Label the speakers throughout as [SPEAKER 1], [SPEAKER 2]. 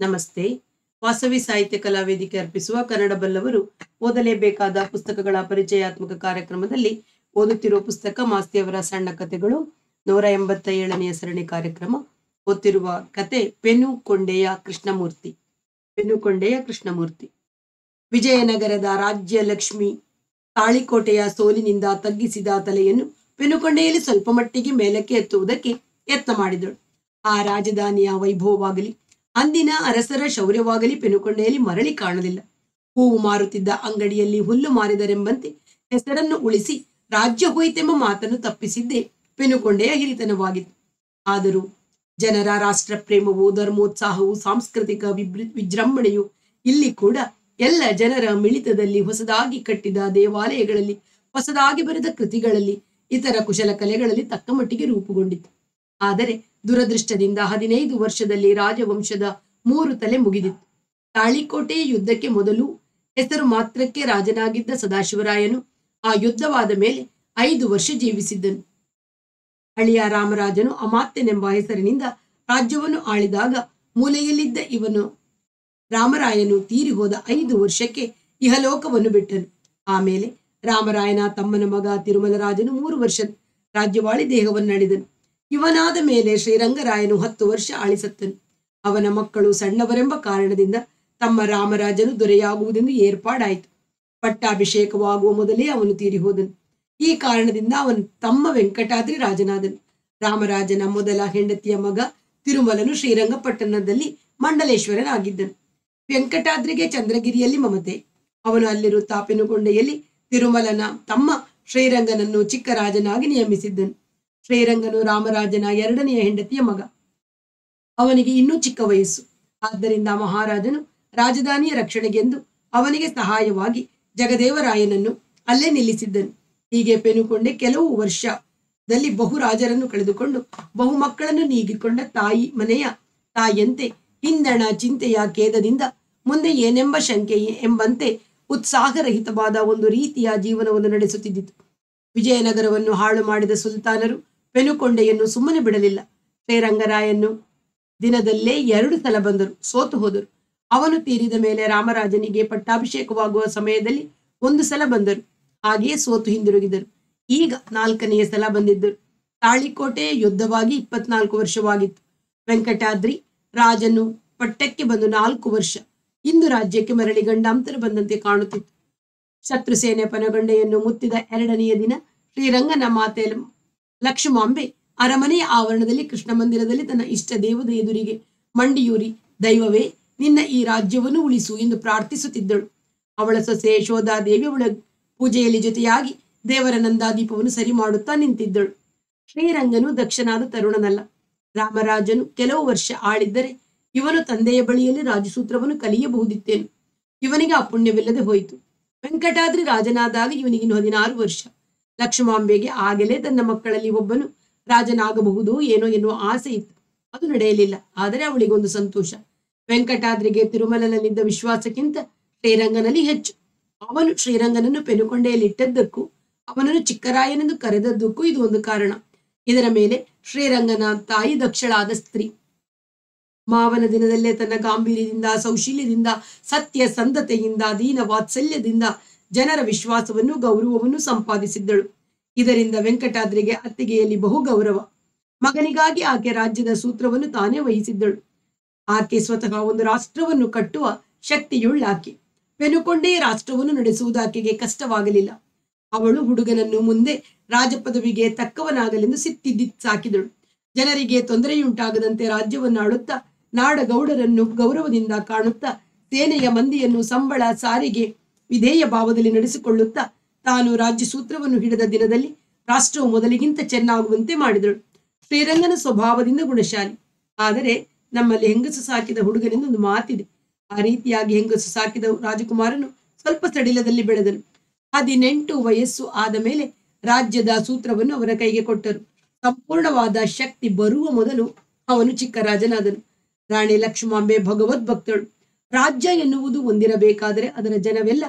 [SPEAKER 1] ನಮಸ್ತೆ. ವಾಸವಿ ಸಾಹಿತ್ಯ ಕಲಾ ವೇದಿಕೆ ಅರ್ಪಿಸುವ ಕನ್ನಡ ಬಲ್ಲವರು ಓದಲೇಬೇಕಾದ ಪುಸ್ತಕಗಳ ಪರಿಚಯಾತ್ಮಕ ಕಾರ್ಯಕ್ರಮದಲ್ಲಿ ಓದುತ್ತಿರುವ ಪುಸ್ತಕ ಮಾಸ್ತಿಯವರ ಸಣ್ಣ ಕಥೆಗಳು, ನೂರ ಎಂಬತ್ತ ಏಳನೆಯ ಸರಣಿ ಕಾರ್ಯಕ್ರಮ, ಓದ್ತಿರುವ ಕತೆ ಪೆನು ಕೊಂಡೆಯ ಕೃಷ್ಣಮೂರ್ತಿ. ಪೆನು ಕೊಂಡೆಯ ಕೃಷ್ಣಮೂರ್ತಿ. ವಿಜಯನಗರದ ರಾಜ್ಯ ಲಕ್ಷ್ಮಿ ತಾಳಿಕೋಟೆಯ ಸೋಲಿನಿಂದ ತಗ್ಗಿಸಿದ ತಲೆಯನ್ನು ಪೆನುಕೊಂಡೆಯಲ್ಲಿ ಸ್ವಲ್ಪ ಮಟ್ಟಿಗೆ ಮೇಲಕ್ಕೆ ಎತ್ತುವುದಕ್ಕೆ ಯತ್ನ ಮಾಡಿದಳು. ಆ ರಾಜಧಾನಿಯ ವೈಭವವಾಗಲಿ ಅಂದಿನ ಅರಸರ ಶೌರ್ಯವಾಗಲಿ ಪೆನುಕೊಂಡೆಯಲ್ಲಿ ಮರಳಿ ಕಾಣಲಿಲ್ಲ ಹೂವು ಮಾರುತ್ತಿದ್ದ ಅಂಗಡಿಯಲ್ಲಿ ಹುಲ್ಲು ಮಾರಿದರೆಂಬಂತೆ ಹೆಸರನ್ನು ಉಳಿಸಿ ರಾಜ್ಯ ಹೋಯಿತೆಂಬ ಮಾತನ್ನು ತಪ್ಪಿಸಿದ್ದೇ ಪೆನುಕೊಂಡೆಯ ಹಿರಿತನವಾಗಿತ್ತು. ಆದರೂ ಜನರ ರಾಷ್ಟ್ರ ಪ್ರೇಮವು ಧರ್ಮೋತ್ಸಾಹವು, ಸಾಂಸ್ಕೃತಿಕ ವಿಜೃಂಭಣೆಯು ಇಲ್ಲಿ ಕೂಡ ಎಲ್ಲ ಜನರ ಮಿಳಿತದಲ್ಲಿ ಹೊಸದಾಗಿ ಕಟ್ಟಿದ ದೇವಾಲಯಗಳಲ್ಲಿ, ಹೊಸದಾಗಿ ಬರೆದ ಕೃತಿಗಳಲ್ಲಿ, ಇತರ ಕುಶಲ ಕಲೆಗಳಲ್ಲಿ ತಕ್ಕ ಮಟ್ಟಿಗೆ ರೂಪುಗೊಂಡಿತು ಆದರೆ ದುರದೃಷ್ಟದಿಂದ ಹದಿನೈದು ವರ್ಷದಲ್ಲಿ ರಾಜವಂಶದ ಮೂರು ತಲೆ ಮುಗಿದಿತ್ತು. ತಾಳಿಕೋಟೆ ಯುದ್ಧಕ್ಕೆ ಮೊದಲು ಹೆಸರು ಮಾತ್ರಕ್ಕೆ ರಾಜನಾಗಿದ್ದ ಸದಾಶಿವರಾಯನು ಆ ಯುದ್ಧವಾದ ಮೇಲೆ ಐದು ವರ್ಷ ಜೀವಿಸಿದ್ದನು. ಅಳಿಯ ರಾಮರಾಜನು ಅಮಾತ್ಯನೆಂಬ ಹೆಸರಿನಿಂದ ರಾಜ್ಯವನ್ನು ಆಳಿದಾಗ ಮೂಲೆಯಲ್ಲಿದ್ದ ಇವನು ರಾಮರಾಯನು ತೀರಿ ಹೋದ ಐದು ವರ್ಷಕ್ಕೆ ಇಹಲೋಕವನ್ನು ಬಿಟ್ಟನು. ಆಮೇಲೆ ರಾಮರಾಯನ ತಮ್ಮನ ಮಗ ತಿರುಮಲರಾಜನು ಮೂರು ವರ್ಷ ರಾಜ್ಯವಾಳಿ ದೇಹವನ್ನಳಿದನು ಇವನಾದ ಮೇಲೆ ಶ್ರೀರಂಗರಾಯನು ಹತ್ತು ವರ್ಷ ಆಳಿಸತ್ತನು. ಅವನ ಮಕ್ಕಳು ಸಣ್ಣವರೆಂಬ ಕಾರಣದಿಂದ ತಮ್ಮ ರಾಮರಾಜನು ದೊರೆಯಾಗುವುದೆಂದು ಏರ್ಪಾಡಾಯಿತು. ಪಟ್ಟಾಭಿಷೇಕವಾಗುವ ಮೊದಲೇ ಅವನು ತೀರಿ ಹೋದನು. ಈ ಕಾರಣದಿಂದ ಅವನು ತಮ್ಮ ವೆಂಕಟಾದ್ರಿ ರಾಜನಾದನು. ರಾಮರಾಜನ ಮೊದಲ ಹೆಂಡತಿಯ ಮಗ ತಿರುಮಲನು ಶ್ರೀರಂಗಪಟ್ಟಣದಲ್ಲಿ ಮಂಡಲೇಶ್ವರನಾಗಿದ್ದನು. ವೆಂಕಟಾದ್ರಿಗೆ ಚಂದ್ರಗಿರಿಯಲ್ಲಿ ಮಮತೆ. ಅವನು ಅಲ್ಲಿರುವ ತಾಪೆನುಗೊಂಡೆಯಲ್ಲಿ ತಿರುಮಲನ ತಮ್ಮ ಶ್ರೀರಂಗನನ್ನು ಚಿಕ್ಕ ರಾಜನಾಗಿ ನೇಮಿಸಿದ್ದನು ಶ್ರೀರಂಗನು ರಾಮರಾಜನ ಎರಡನೆಯ ಹೆಂಡತಿಯ ಮಗ. ಅವನಿಗೆ ಇನ್ನೂ ಚಿಕ್ಕ ವಯಸ್ಸು. ಆದ್ದರಿಂದ ಮಹಾರಾಜನು ರಾಜಧಾನಿಯ ರಕ್ಷಣೆಗೆಂದು ಅವನಿಗೆ ಸಹಾಯವಾಗಿ ಜಗದೇವರಾಯನನ್ನು ಅಲ್ಲೇ ನಿಲ್ಲಿಸಿದ್ದನು. ಹೀಗೆ ಪೆನುಕೊಂಡೆ ಕೆಲವು ವರ್ಷದಲ್ಲಿ ಬಹು ರಾಜರನ್ನು ಕಳೆದುಕೊಂಡು ಬಹು ಮಕ್ಕಳನ್ನು ನೀಗಿಕೊಂಡ ತಾಯಿ ಮನೆಯ ತಾಯಿಯಂತೆ ಹಿಂದಣ ಚಿಂತೆಯ ಖೇದದಿಂದ ಮುಂದೆ ಏನೆಂಬ ಶಂಕೆ ಎಂಬಂತೆ ಉತ್ಸಾಹರಹಿತವಾದ ಒಂದು ರೀತಿಯ ಜೀವನವನ್ನು ನಡೆಸುತ್ತಿದ್ದಿತು. ವಿಜಯನಗರವನ್ನು ಹಾಳು ಮಾಡಿದ ಸುಲ್ತಾನರು ಪೆನುಕೊಂಡೆಯನ್ನು ಸುಮ್ಮನೆ ಬಿಡಲಿಲ್ಲ. ಶ್ರೀರಂಗರಾಯನ್ನು ದಿನದಲ್ಲೇ ಎರಡು ಸಲ ಬಂದರು. ಸೋತು ಹೋದರು. ಅವನು ತೀರಿದ ಮೇಲೆ ರಾಮರಾಜನಿಗೆ ಪಟ್ಟಾಭಿಷೇಕವಾಗುವ ಸಮಯದಲ್ಲಿ ಒಂದು ಸಲ ಬಂದರು. ಹಾಗೆಯೇ ಸೋತು ಹಿಂದಿರುಗಿದರು. ಈಗ ನಾಲ್ಕನೆಯ ಸಲ ಬಂದಿದ್ದರು. ತಾಳಿಕೋಟೆ ಯುದ್ಧವಾಗಿ ಇಪ್ಪತ್ನಾಲ್ಕು ವರ್ಷವಾಗಿತ್ತು. ವೆಂಕಟಾದ್ರಿ ರಾಜನು ಪಟ್ಟಕ್ಕೆ ಬಂದು ನಾಲ್ಕು ವರ್ಷ. ಇಂದು ರಾಜ್ಯಕ್ಕೆ ಮರಳಿ ಗಂಡಾಂತರ ಬಂದಂತೆ ಕಾಣುತ್ತಿತ್ತು. ಶತ್ರು ಸೇನೆ ಪನಗೊಂಡೆಯನ್ನು ಮುತ್ತಿದ ಎರಡನೆಯ ದಿನ ಶ್ರೀರಂಗನ ಮಾತೆ ಲಕ್ಷ್ಮಾಂಬೆ ಅರಮನೆಯ ಆವರಣದಲ್ಲಿ ಕೃಷ್ಣ ಮಂದಿರದಲ್ಲಿ ತನ್ನ ಇಷ್ಟ ದೇವದ ಎದುರಿಗೆ ಮಂಡಿಯೂರಿ, ದೈವವೇ, ನಿನ್ನ ಈ ರಾಜ್ಯವನ್ನು ಉಳಿಸು ಎಂದು ಪ್ರಾರ್ಥಿಸುತ್ತಿದ್ದಳು. ಅವಳ ಸೊಸೆ ಯಶೋಧಾದೇವಿ ಅವಳ ಪೂಜೆಯಲ್ಲಿ ಜೊತೆಯಾಗಿ ದೇವರ ನಂದಾದೀಪವನ್ನು ಸರಿ ಮಾಡುತ್ತಾ ನಿಂತಿದ್ದಳು. ಶ್ರೀರಂಗನು ದಕ್ಷನಾದ ತರುಣನಲ್ಲ. ರಾಮರಾಜನು ಕೆಲವು ವರ್ಷ ಆಳಿದ್ದರೆ ಇವನು ತಂದೆಯ ಬಳಿಯಲ್ಲಿ ರಾಜಸೂತ್ರವನ್ನು ಕಲಿಯಬಹುದಿತ್ತೇನು. ಇವನಿಗೆ ಅಪುಣ್ಯವಿಲ್ಲದೆ ಹೋಯಿತು. ವೆಂಕಟಾದ್ರಿ ರಾಜನಾದಾಗ ಇವನಿಗಿನ್ನು ಹದಿನಾರು ವರ್ಷ. ಲಕ್ಷ್ಮಾಂಬೆಗೆ ಆಗಲೇ ತನ್ನ ಮಕ್ಕಳಲ್ಲಿ ಒಬ್ಬನು ರಾಜನಾಗಬಹುದು ಏನೋ ಎನ್ನುವ ಆಸೆ ಇತ್ತು. ಅದು ನಡೆಯಲಿಲ್ಲ. ಆದರೆ ಅವಳಿಗೊಂದು ಸಂತೋಷ. ವೆಂಕಟಾದ್ರಿಗೆ ತಿರುಮಲನಲ್ಲಿದ್ದ ವಿಶ್ವಾಸಕ್ಕಿಂತ ಶ್ರೀರಂಗನಲ್ಲಿ ಹೆಚ್ಚು. ಅವನು ಶ್ರೀರಂಗನನ್ನು ಪೆನುಕೊಂಡೆಯಲ್ಲಿಟ್ಟದ್ದಕ್ಕೂ, ಅವನನ್ನು ಚಿಕ್ಕರಾಯನೆಂದು ಕರೆದದ್ದಕ್ಕೂ ಇದು ಒಂದು ಕಾರಣ. ಇದರ ಮೇಲೆ ಶ್ರೀರಂಗನ ತಾಯಿ ದಕ್ಷಳಾದ ಸ್ತ್ರೀ. ಮಾವನ ದಿನದಲ್ಲೇ ತನ್ನ ಗಾಂಭೀರ್ಯದಿಂದ, ಸೌಶೀಲ್ಯದಿಂದ, ಸತ್ಯ ಸಂಧತೆಯಿಂದ, ದೀನ ವಾತ್ಸಲ್ಯದಿಂದ ಜನರ ವಿಶ್ವಾಸವನ್ನು, ಗೌರವವನ್ನು ಸಂಪಾದಿಸಿದ್ದಳು. ಇದರಿಂದ ವೆಂಕಟಾದ್ರಿಗೆ ಅತ್ತಿಗೆಯಲ್ಲಿ ಬಹು ಗೌರವ. ಮಗನಿಗಾಗಿ ಆಕೆ ರಾಜ್ಯದ ಸೂತ್ರವನ್ನು ತಾನೇ ವಹಿಸಿದ್ದಳು. ಆಕೆ ಸ್ವತಃ ಒಂದು ರಾಷ್ಟ್ರವನ್ನು ಕಟ್ಟುವ ಶಕ್ತಿಯುಳ್ಳ ಆಕೆ. ಪೆನುಕೊಂಡೇ ರಾಷ್ಟ್ರವನ್ನು ನಡೆಸುವುದು ಆಕೆಗೆ ಕಷ್ಟವಾಗಲಿಲ್ಲ. ಅವಳು ಹುಡುಗನನ್ನು ಮುಂದೆ ರಾಜಪದವಿಗೆ ತಕ್ಕವನಾಗಲೆಂದು ಸಿತ್ತಿದ್ದಿ ಸಾಕಿದಳು. ಜನರಿಗೆ ತೊಂದರೆಯುಂಟಾಗದಂತೆ ರಾಜ್ಯವನ್ನು ಆಳುತ್ತಾ ನಾಡಗೌಡರನ್ನು ಗೌರವದಿಂದ ಕಾಣುತ್ತಾ ಸೇನೆಯ ಮಂದಿಯನ್ನು ಸಂಬಳ ಸಾರಿಗೆ ವಿಧೇಯ ಭಾವದಲ್ಲಿ ನಡೆಸಿಕೊಳ್ಳುತ್ತಾ ತಾನು ರಾಜ್ಯ ಸೂತ್ರವನ್ನು ಹಿಡಿದ ದಿನದಲ್ಲಿ ರಾಷ್ಟ್ರವು ಮೊದಲಿಗಿಂತ ಚೆನ್ನಾಗುವಂತೆ ಮಾಡಿದಳು. ಶ್ರೀರಂಗನ ಸ್ವಭಾವದಿಂದ ಗುಣಶಾಲಿ. ಆದರೆ ನಮ್ಮಲ್ಲಿ ಹೆಂಗಸು ಸಾಕಿದ ಹುಡುಗನೆಂದು ಒಂದು ಮಾತಿದೆ. ಆ ರೀತಿಯಾಗಿ ಹೆಂಗಸು ಸಾಕಿದ ರಾಜಕುಮಾರನು ಸ್ವಲ್ಪ ಸಡಿಲದಲ್ಲಿ ಬೆಳೆದನು. ಹದಿನೆಂಟು ವಯಸ್ಸು ಆದ ಮೇಲೆ ರಾಜ್ಯದ ಸೂತ್ರವನ್ನು ಅವರ ಕೈಗೆ ಕೊಟ್ಟರು. ಸಂಪೂರ್ಣವಾದ ಶಕ್ತಿ ಬರುವ ಮೊದಲು ಅವನು ಚಿಕ್ಕ ರಾಜನಾದನು. ರಾಣಿ ಲಕ್ಷ್ಮಾಂಬೆ ಭಗವದ್ ಭಕ್ತಳು ರಾಜ್ಯ ಎನ್ನುವುದು ಹೊಂದಿರಬೇಕಾದರೆ ಅದರ ಜನವೆಲ್ಲ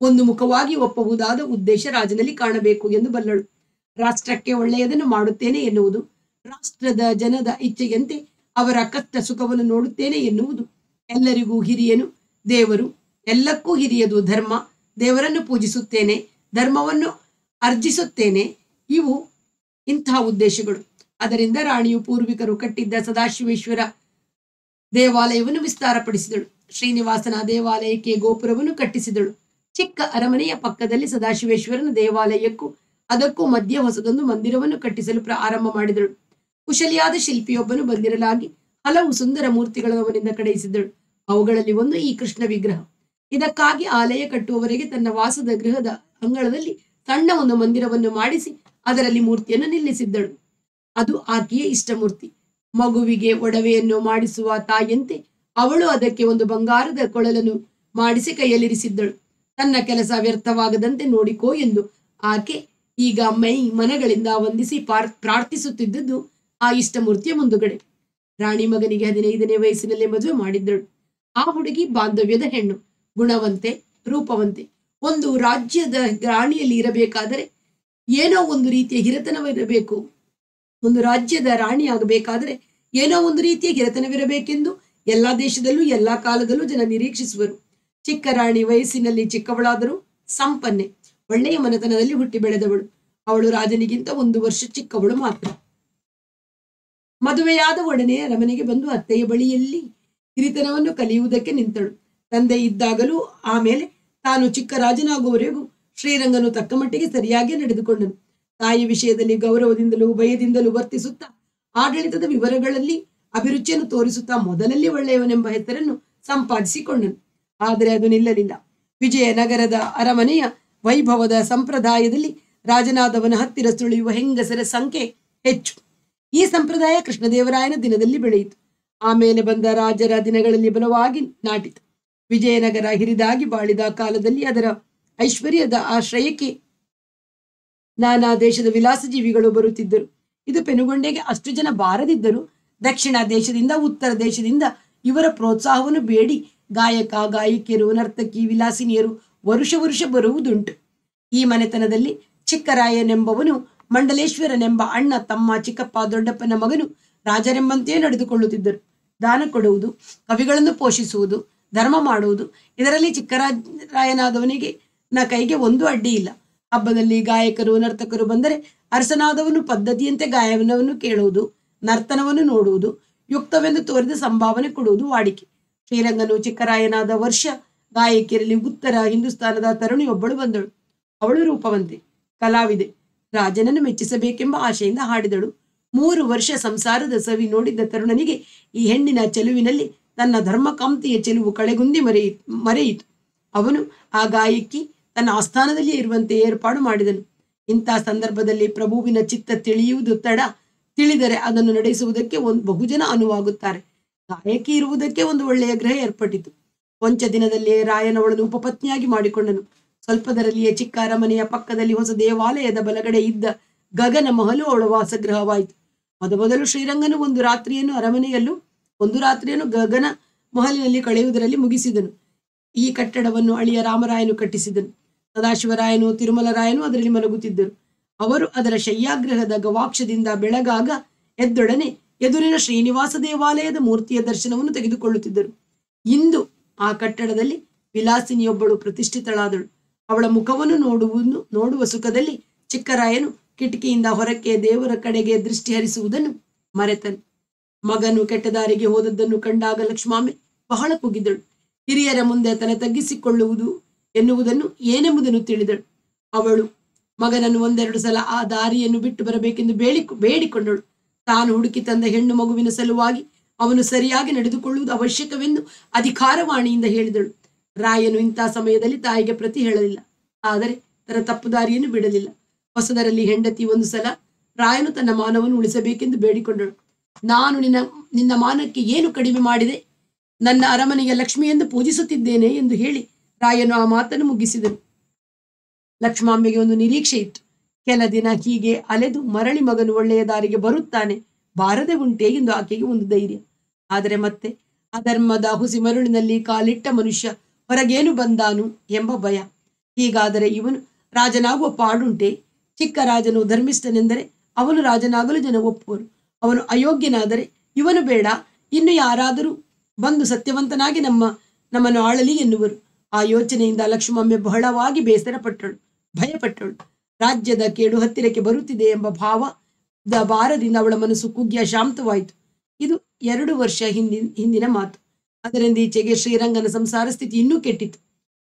[SPEAKER 1] ಒಂದು ಮುಖವಾಗಿ ಒಪ್ಪಬಹುದಾದ ಉದ್ದೇಶ ರಾಜನಲ್ಲಿ ಕಾಣಬೇಕು ಎಂದು ಬಲ್ಲಳು. ರಾಷ್ಟ್ರಕ್ಕೆ ಒಳ್ಳೆಯದನ್ನು ಮಾಡುತ್ತೇನೆ ಎನ್ನುವುದು, ರಾಷ್ಟ್ರದ ಜನದ ಇಚ್ಛೆಯಂತೆ ಅವರ ಕಷ್ಟ ಸುಖವನ್ನು ನೋಡುತ್ತೇನೆ ಎನ್ನುವುದು. ಎಲ್ಲರಿಗೂ ಹಿರಿಯನು, ದೇವರು, ಎಲ್ಲಕ್ಕೂ ಹಿರಿಯದು ಧರ್ಮ. ದೇವರನ್ನು ಪೂಜಿಸುತ್ತೇನೆ, ಧರ್ಮವನ್ನು ಅರ್ಜಿಸುತ್ತೇನೆ. ಇವು ಇಂತಹ ಉದ್ದೇಶಗಳು. ಅದರಿಂದ ರಾಣಿಯು ಪೂರ್ವಿಕರು ಕಟ್ಟಿದ್ದ ಸದಾಶಿವೇಶ್ವರ ದೇವಾಲಯವನ್ನು ವಿಸ್ತಾರಪಡಿಸಿದಳು. ಶ್ರೀನಿವಾಸನ ದೇವಾಲಯಕ್ಕೆ ಗೋಪುರವನ್ನು ಕಟ್ಟಿಸಿದಳು. ಚಿಕ್ಕ ಅರಮನೆಯ ಪಕ್ಕದಲ್ಲಿ ಸದಾಶಿವೇಶ್ವರನ ದೇವಾಲಯಕ್ಕೂ ಅದಕ್ಕೂ ಮಧ್ಯ ಹೊಸದೊಂದು ಮಂದಿರವನ್ನು ಕಟ್ಟಿಸಲು ಪ್ರಾರಂಭ ಮಾಡಿದಳು. ಕುಶಲಿಯಾದ ಶಿಲ್ಪಿಯೊಬ್ಬನು ಬಂದಿರಲಾಗಿ ಹಲವು ಸುಂದರ ಮೂರ್ತಿಗಳನ್ನು ಅವನಿಂದ ಕಡೆಯಿಸಿದಳು. ಅವುಗಳಲ್ಲಿ ಒಂದು ಈ ಕೃಷ್ಣ ವಿಗ್ರಹ. ಇದಕ್ಕಾಗಿ ಆಲಯ ಕಟ್ಟುವವರೆಗೆ ತನ್ನ ವಾಸದ ಗೃಹದ ಅಂಗಳದಲ್ಲಿ ಸಣ್ಣ ಒಂದು ಮಂದಿರವನ್ನು ಮಾಡಿಸಿ ಅದರಲ್ಲಿ ಮೂರ್ತಿಯನ್ನು ನಿಲ್ಲಿಸಿದ್ದಳು. ಅದು ಆಕೆಯ ಇಷ್ಟಮೂರ್ತಿ ಮಗುವಿಗೆ ಒಡವೆಯನ್ನು ಮಾಡಿಸುವ ತಾಯಿಯಂತೆ ಅವಳು ಅದಕ್ಕೆ ಒಂದು ಬಂಗಾರದ ಕೊಳಲನ್ನು ಮಾಡಿಸಿ ಕೈಯಲ್ಲಿರಿಸಿದ್ದಳು. ತನ್ನ ಕೆಲಸ ವ್ಯರ್ಥವಾಗದಂತೆ ನೋಡಿಕೋ ಎಂದು. ಆಕೆ ಈಗ ಮೈ ಮನಗಳಿಂದ ವಂದಿಸಿ ಪಾರ್ ಪ್ರಾರ್ಥಿಸುತ್ತಿದ್ದದ್ದು ಆ ಇಷ್ಟಮೂರ್ತಿಯ ಮುಂದುಗಡೆ. ರಾಣಿ ಮಗನಿಗೆ ಹದಿನೈದನೇ ವಯಸ್ಸಿನಲ್ಲೇ ಮದುವೆ ಮಾಡಿದ್ದಳು. ಆ ಹುಡುಗಿ ಬಾಂಧವ್ಯದ ಹೆಣ್ಣು, ಗುಣವಂತೆ, ರೂಪವಂತೆ. ಒಂದು ರಾಜ್ಯದ ರಾಣಿಯಲ್ಲಿ ಇರಬೇಕಾದರೆ ಏನೋ ಒಂದು ರೀತಿಯ ಹಿರತನವಿರಬೇಕು. ಒಂದು ರಾಜ್ಯದ ರಾಣಿ ಆಗಬೇಕಾದರೆ ಏನೋ ಒಂದು ರೀತಿಯ ಹಿರತನವಿರಬೇಕೆಂದು ಎಲ್ಲಾ ದೇಶದಲ್ಲೂ, ಎಲ್ಲಾ ಕಾಲದಲ್ಲೂ ಜನ ನಿರೀಕ್ಷಿಸುವರು. ಚಿಕ್ಕ ರಾಣಿ ವಯಸ್ಸಿನಲ್ಲಿ ಚಿಕ್ಕವಳಾದರೂ ಸಂಪನ್ನೆ, ಒಳ್ಳೆಯ ಮನೆತನದಲ್ಲಿ ಹುಟ್ಟಿ ಬೆಳೆದವಳು. ಅವಳು ರಾಜನಿಗಿಂತ ಒಂದು ವರ್ಷ ಚಿಕ್ಕವಳು ಮಾತ್ರ. ಮದುವೆಯಾದ ಒಡನೆ ಅರಮನೆಗೆ ಬಂದು ಅತ್ತೆಯ ಬಳಿಯಲ್ಲಿ ಹಿರಿತನವನ್ನು ಕಲಿಯುವುದಕ್ಕೆ ನಿಂತಳು. ತಂದೆ ಇದ್ದಾಗಲೂ ಆಮೇಲೆ ತಾನು ಚಿಕ್ಕ ರಾಜನಾಗುವವರೆಗೂ ಶ್ರೀರಂಗನು ತಕ್ಕ ಮಟ್ಟಿಗೆ ಸರಿಯಾಗಿ ನಡೆದುಕೊಂಡನು. ತಾಯಿ ವಿಷಯದಲ್ಲಿ ಗೌರವದಿಂದಲೂ ಭಯದಿಂದಲೂ ವರ್ತಿಸುತ್ತಾ ಆಡಳಿತದ ವಿವರಗಳಲ್ಲಿ ಅಭಿರುಚಿಯನ್ನು ತೋರಿಸುತ್ತಾ ಮೊದಲಲ್ಲಿ ಒಳ್ಳೆಯವನೆಂಬ ಹೆಸರನ್ನು ಸಂಪಾದಿಸಿಕೊಂಡನು. ಆದರೆ ಅದು ನಿಲ್ಲಲಿಲ್ಲ. ವಿಜಯನಗರದ ಅರಮನೆಯ ವೈಭವದ ಸಂಪ್ರದಾಯದಲ್ಲಿ ರಾಜನಾದವನ ಹತ್ತಿರ ಸುಳಿಯುವ ಹೆಂಗಸರ ಸಂಖ್ಯೆ ಹೆಚ್ಚು. ಈ ಸಂಪ್ರದಾಯ ಕೃಷ್ಣದೇವರಾಯನ ದಿನದಲ್ಲಿ ಬೆಳೆಯಿತು. ಆಮೇಲೆ ಬಂದ ರಾಜರ ದಿನಗಳಲ್ಲಿ ಬಲವಾಗಿ ನಾಟಿತು. ವಿಜಯನಗರ ಹಿರಿದಾಗಿ ಬಾಳಿದ ಕಾಲದಲ್ಲಿ ಅದರ ಐಶ್ವರ್ಯದ ಆಶ್ರಯಕ್ಕೆ ನಾನಾ ದೇಶದ ವಿಲಾಸ ಜೀವಿಗಳು ಬರುತ್ತಿದ್ದರು. ಇದು ಪೆನುಗೊಂಡೆಗೆ ಅಷ್ಟು ಜನ ಬಾರದಿದ್ದರು ದಕ್ಷಿಣ ದೇಶದಿಂದ ಉತ್ತರ ದೇಶದಿಂದ ಇವರ ಪ್ರೋತ್ಸಾಹವನ್ನು ಬೇಡಿ ಗಾಯಕ, ಗಾಯಕಿಯರು, ನರ್ತಕಿ, ವಿಲಾಸಿನಿಯರು ವರುಷ ವರುಷ ಬರುವುದುಂಟು. ಈ ಮನೆತನದಲ್ಲಿ ಚಿಕ್ಕರಾಯನೆಂಬವನು, ಮಂಡಲೇಶ್ವರನೆಂಬ ಅಣ್ಣ ತಮ್ಮ ಚಿಕ್ಕಪ್ಪ ದೊಡ್ಡಪ್ಪನ ಮಗನು ರಾಜರೆಂಬಂತೆಯೇ ನಡೆದುಕೊಳ್ಳುತ್ತಿದ್ದರು. ದಾನ ಕೊಡುವುದು, ಕವಿಗಳನ್ನು ಪೋಷಿಸುವುದು, ಧರ್ಮ ಮಾಡುವುದು, ಇದರಲ್ಲಿ ಚಿಕ್ಕರಾಯನಾದವನಿಗೆ ನ ಕೈಗೆ ಒಂದು ಅಡ್ಡಿ ಇಲ್ಲ. ಹಬ್ಬದಲ್ಲಿ ಗಾಯಕರು, ನರ್ತಕರು ಬಂದರೆ ಅರಸನಾದವನು ಪದ್ಧತಿಯಂತೆ ಗಾಯನವನ್ನು ಕೇಳುವುದು, ನರ್ತನವನ್ನು ನೋಡುವುದು, ಯುಕ್ತವೆಂದು ತೋರಿದ ಸಂಭಾವನೆ ಕೊಡುವುದು ವಾಡಿಕೆ. ಶ್ರೀರಂಗನು ಚಿಕ್ಕರಾಯನಾದ ವರ್ಷ, ಗಾಯಕಿಯರಲ್ಲಿ ಉತ್ತರ ಹಿಂದೂಸ್ತಾನದ ತರುಣಿಯೊಬ್ಬಳು ಬಂದಳು. ಅವಳು ರೂಪವಂತೆ, ಕಲಾವಿದೆ. ರಾಜನನ್ನು ಮೆಚ್ಚಿಸಬೇಕೆಂಬ ಆಶೆಯಿಂದ ಹಾಡಿದಳು. ಮೂರು ವರ್ಷ ಸಂಸಾರದ ಸವಿ ನೋಡಿದ್ದ ತರುಣನಿಗೆ ಈ ಹೆಣ್ಣಿನ ಚೆಲುವಿನಲ್ಲಿ ತನ್ನ ಧರ್ಮಕಾಂತಿಯ ಚೆಲುವು ಕಳೆಗುಂದಿ ಮರೆಯಿತು ಮರೆಯಿತು. ಅವನು ಆ ಗಾಯಕಿ ತನ್ನ ಆಸ್ಥಾನದಲ್ಲಿ ಇರುವಂತೆ ಏರ್ಪಾಡು ಮಾಡಿದನು. ಇಂಥ ಸಂದರ್ಭದಲ್ಲಿ ಪ್ರಭುವಿನ ಚಿತ್ತ ತಿಳಿಯುವುದು ತಡ. ತಿಳಿದರೆ ಅದನ್ನು ನಡೆಸುವುದಕ್ಕೆ ಒಂದು ಬಹುಜನ ಅನುವಾಗುತ್ತಾರೆ. ಗಾಯಕಿ ಇರುವುದಕ್ಕೆ ಒಂದು ಒಳ್ಳೆಯ ಗ್ರಹ ಏರ್ಪಟ್ಟಿತು. ಕೊಂಚ ದಿನದಲ್ಲಿಯೇ ರಾಯನವಳನ್ನು ಉಪಪತ್ನಿಯಾಗಿ ಮಾಡಿಕೊಂಡನು. ಸ್ವಲ್ಪದರಲ್ಲಿಯೇ ಚಿಕ್ಕ ಅರಮನೆಯ ಪಕ್ಕದಲ್ಲಿ ಹೊಸ ದೇವಾಲಯದ ಬಲಗಡೆ ಇದ್ದ ಗಗನ ಮಹಲು ಅವಳ ವಾಸಗೃಹವಾಯಿತು. ಮೊದಮೊದಲು ಶ್ರೀರಂಗನು ಒಂದು ರಾತ್ರಿಯನ್ನು ಅರಮನೆಯಲ್ಲೂ, ಒಂದು ರಾತ್ರಿಯನ್ನು ಗಗನ ಮಹಲಿನಲ್ಲಿ ಕಳೆಯುವುದರಲ್ಲಿ ಮುಗಿಸಿದನು. ಈ ಕಟ್ಟಡವನ್ನು ಅಳಿಯ ರಾಮರಾಯನು ಕಟ್ಟಿಸಿದನು. ಸದಾಶಿವರಾಯನು ತಿರುಮಲರಾಯನು ಅದರಲ್ಲಿ ಮಲಗುತ್ತಿದ್ದರು. ಅವರು ಅದರ ಶಯ್ಯಾಗ್ರಹದ ಗವಾಕ್ಷದಿಂದ ಬೆಳಗಾಗ ಎದ್ದೊಡನೆ ಎದುರಿನ ಶ್ರೀನಿವಾಸ ದೇವಾಲಯದ ಮೂರ್ತಿಯ ದರ್ಶನವನ್ನು ತೆಗೆದುಕೊಳ್ಳುತ್ತಿದ್ದರು. ಇಂದು ಆ ಕಟ್ಟಡದಲ್ಲಿ ವಿಲಾಸಿನಿಯೊಬ್ಬಳು ಪ್ರತಿಷ್ಠಿತಳಾದಳು. ಅವಳ ಮುಖವನ್ನು ನೋಡುವುದು, ನೋಡುವ ಸುಖದಲ್ಲಿ ಚಿಕ್ಕರಾಯನು ಕಿಟಕಿಯಿಂದ ಹೊರಕ್ಕೆ ದೇವರ ಕಡೆಗೆ ದೃಷ್ಟಿ ಹರಿಸುವುದನ್ನು ಮರೆತನು. ಮಗನು ಕೆಟ್ಟದಾರಿಗೆ ಹೋದದ್ದನ್ನು ಕಂಡಾಗ ಲಕ್ಷ್ಮಾಮೆ ಬಹಳ ಕುಗಿದಳು ಹಿರಿಯರ ಮುಂದೆ ತನ್ನ ತಗ್ಗಿಸಿಕೊಳ್ಳುವುದು ಎನ್ನುವುದನ್ನು ಏನೆಂಬುದನ್ನು ತಿಳಿದಳು. ಅವಳು, ಮಗನನ್ನು ಒಂದೆರಡು ಸಲ ಆ ದಾರಿಯನ್ನು ಬಿಟ್ಟು ಬರಬೇಕೆಂದು ಬೇಡಿ ಬೇಡಿಕೊಂಡಳು. ತಾನು ಹುಡುಕಿ ತಂದ ಹೆಣ್ಣು ಮಗುವಿನ ಸಲುವಾಗಿ ಅವನು ಸರಿಯಾಗಿ ನಡೆದುಕೊಳ್ಳುವುದು ಅವಶ್ಯಕವೆಂದು ಅಧಿಕಾರವಾಣಿಯಿಂದ ಹೇಳಿದಳು. ರಾಯನು ಇಂಥ ಸಮಯದಲ್ಲಿ ತಾಯಿಗೆ ಪ್ರತಿ ಹೇಳಲಿಲ್ಲ. ಆದರೆ ತನ್ನ ತಪ್ಪು ದಾರಿಯನ್ನು ಬಿಡಲಿಲ್ಲ. ಹೊಸದರಲ್ಲಿ ಹೆಂಡತಿ ಒಂದು ಸಲ ರಾಯನು ತನ್ನ ಮಾನವನ್ನು ಉಳಿಸಬೇಕೆಂದು ಬೇಡಿಕೊಂಡಳು. ನಾನು ನಿನ್ನ ನಿನ್ನ ಮಾನಕ್ಕೆ ಏನು ಕಡಿಮೆ ಮಾಡಿದೆ? ನನ್ನ ಅರಮನೆಯ ಲಕ್ಷ್ಮಿಯೆಂದು ಪೂಜಿಸುತ್ತಿದ್ದೇನೆ ಎಂದು ಹೇಳಿ ರಾಯನು ಆ ಮಾತನ್ನು ಮುಗಿಸಿದನು. ಲಕ್ಷ್ಮಾಂಬೆಗೆ ಒಂದು ನಿರೀಕ್ಷೆ ಇತ್ತು. ಕೆಲ ದಿನ ಹೀಗೆ ಅಲೆದು ಮರಳಿ ಮಗನು ಒಳ್ಳೆಯ ದಾರಿಗೆ ಬರುತ್ತಾನೆ. ಬಾರದೆ ಉಂಟೆ ಎಂದು ಆಕೆಗೆ ಒಂದು ಧೈರ್ಯ. ಆದರೆ ಮತ್ತೆ ಅಧರ್ಮದ ಹುಸಿ ಮರುಳಿನಲ್ಲಿ ಕಾಲಿಟ್ಟ ಮನುಷ್ಯ ಹೊರಗೇನು ಬಂದಾನು ಎಂಬ ಭಯ. ಹೀಗಾದರೆ ಇವನು ರಾಜನಾಗುವ ಪಾಡುಂಟೆ? ಚಿಕ್ಕ ರಾಜನು ಧರ್ಮಿಷ್ಠನೆಂದರೆ ಅವನು ರಾಜನಾಗಲು ಜನ ಒಪ್ಪುವರು. ಅವನು ಅಯೋಗ್ಯನಾದರೆ ಇವನು ಬೇಡ. ಇನ್ನು ಯಾರಾದರೂ ಬಂದು ಸತ್ಯವಂತನಾಗಿ ನಮ್ಮ ನಮ್ಮನ್ನು ಆಳಲಿ ಎನ್ನುವರು. ಆ ಯೋಚನೆಯಿಂದ ಲಕ್ಷ್ಮಮ್ಮೆ ಬಹಳವಾಗಿ ಬೇಸರಪಟ್ಟಳು, ಭಯಪಟ್ಟಳು. ರಾಜ್ಯದ ಕೇಡು ಹತ್ತಿರಕ್ಕೆ ಬರುತ್ತಿದೆ ಎಂಬ ಭಾವ ದ ಭಾರದಿಂದ ಅವಳ ಮನಸ್ಸು ಕುಗ್ಗಿಯ ಶಾಂತವಾಯಿತು. ಇದು ಎರಡು ವರ್ಷ ಹಿಂದಿನ ಹಿಂದಿನ ಮಾತು. ಅದರಿಂದೀಚೆಗೆ ಶ್ರೀರಂಗನ ಸಂಸಾರ ಸ್ಥಿತಿ ಇನ್ನೂ ಕೆಟ್ಟಿತು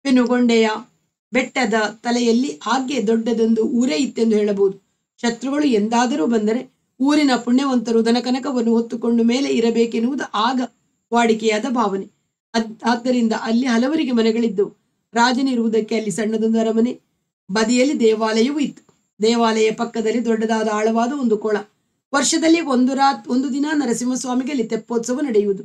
[SPEAKER 1] ಪೆನುಗೊಂಡೆಯ ಬೆಟ್ಟದ ತಲೆಯಲ್ಲಿ ಹಾಗೆ ದೊಡ್ಡದೊಂದು ಊರೇ ಇತ್ತೆಂದು ಹೇಳಬಹುದು. ಶತ್ರುಗಳು ಎಂದಾದರೂ ಬಂದರೆ ಊರಿನ ಪುಣ್ಯವಂತರು ದನಕನಕವನ್ನು ಹೊತ್ತುಕೊಂಡು ಮೇಲೆ ಇರಬೇಕೆನ್ನುವುದು ಆಗ ವಾಡಿಕೆಯಾದ ಭಾವನೆ. ಅದ್, ಆದ್ದರಿಂದ ಅಲ್ಲಿ ಹಲವರಿಗೆ ಮನೆಗಳಿದ್ದವು. ರಾಜನಿರುವುದಕ್ಕೆ ಅಲ್ಲಿ ಸಣ್ಣದೊಂದು ಅರಮನೆ ಬದಿಯಲ್ಲಿ ದೇವಾಲಯವೂ ಇತ್ತು. ದೇವಾಲಯ ಪಕ್ಕದಲ್ಲಿ ದೊಡ್ಡದಾದ ಆಳವಾದ ಒಂದು ಕೊಳ. ವರ್ಷದಲ್ಲಿ ಒಂದು ರಾತ್ ಒಂದು ದಿನ ನರಸಿಂಹಸ್ವಾಮಿಗೆ ಅಲ್ಲಿ ತೆಪ್ಪೋತ್ಸವ ನಡೆಯುವುದು.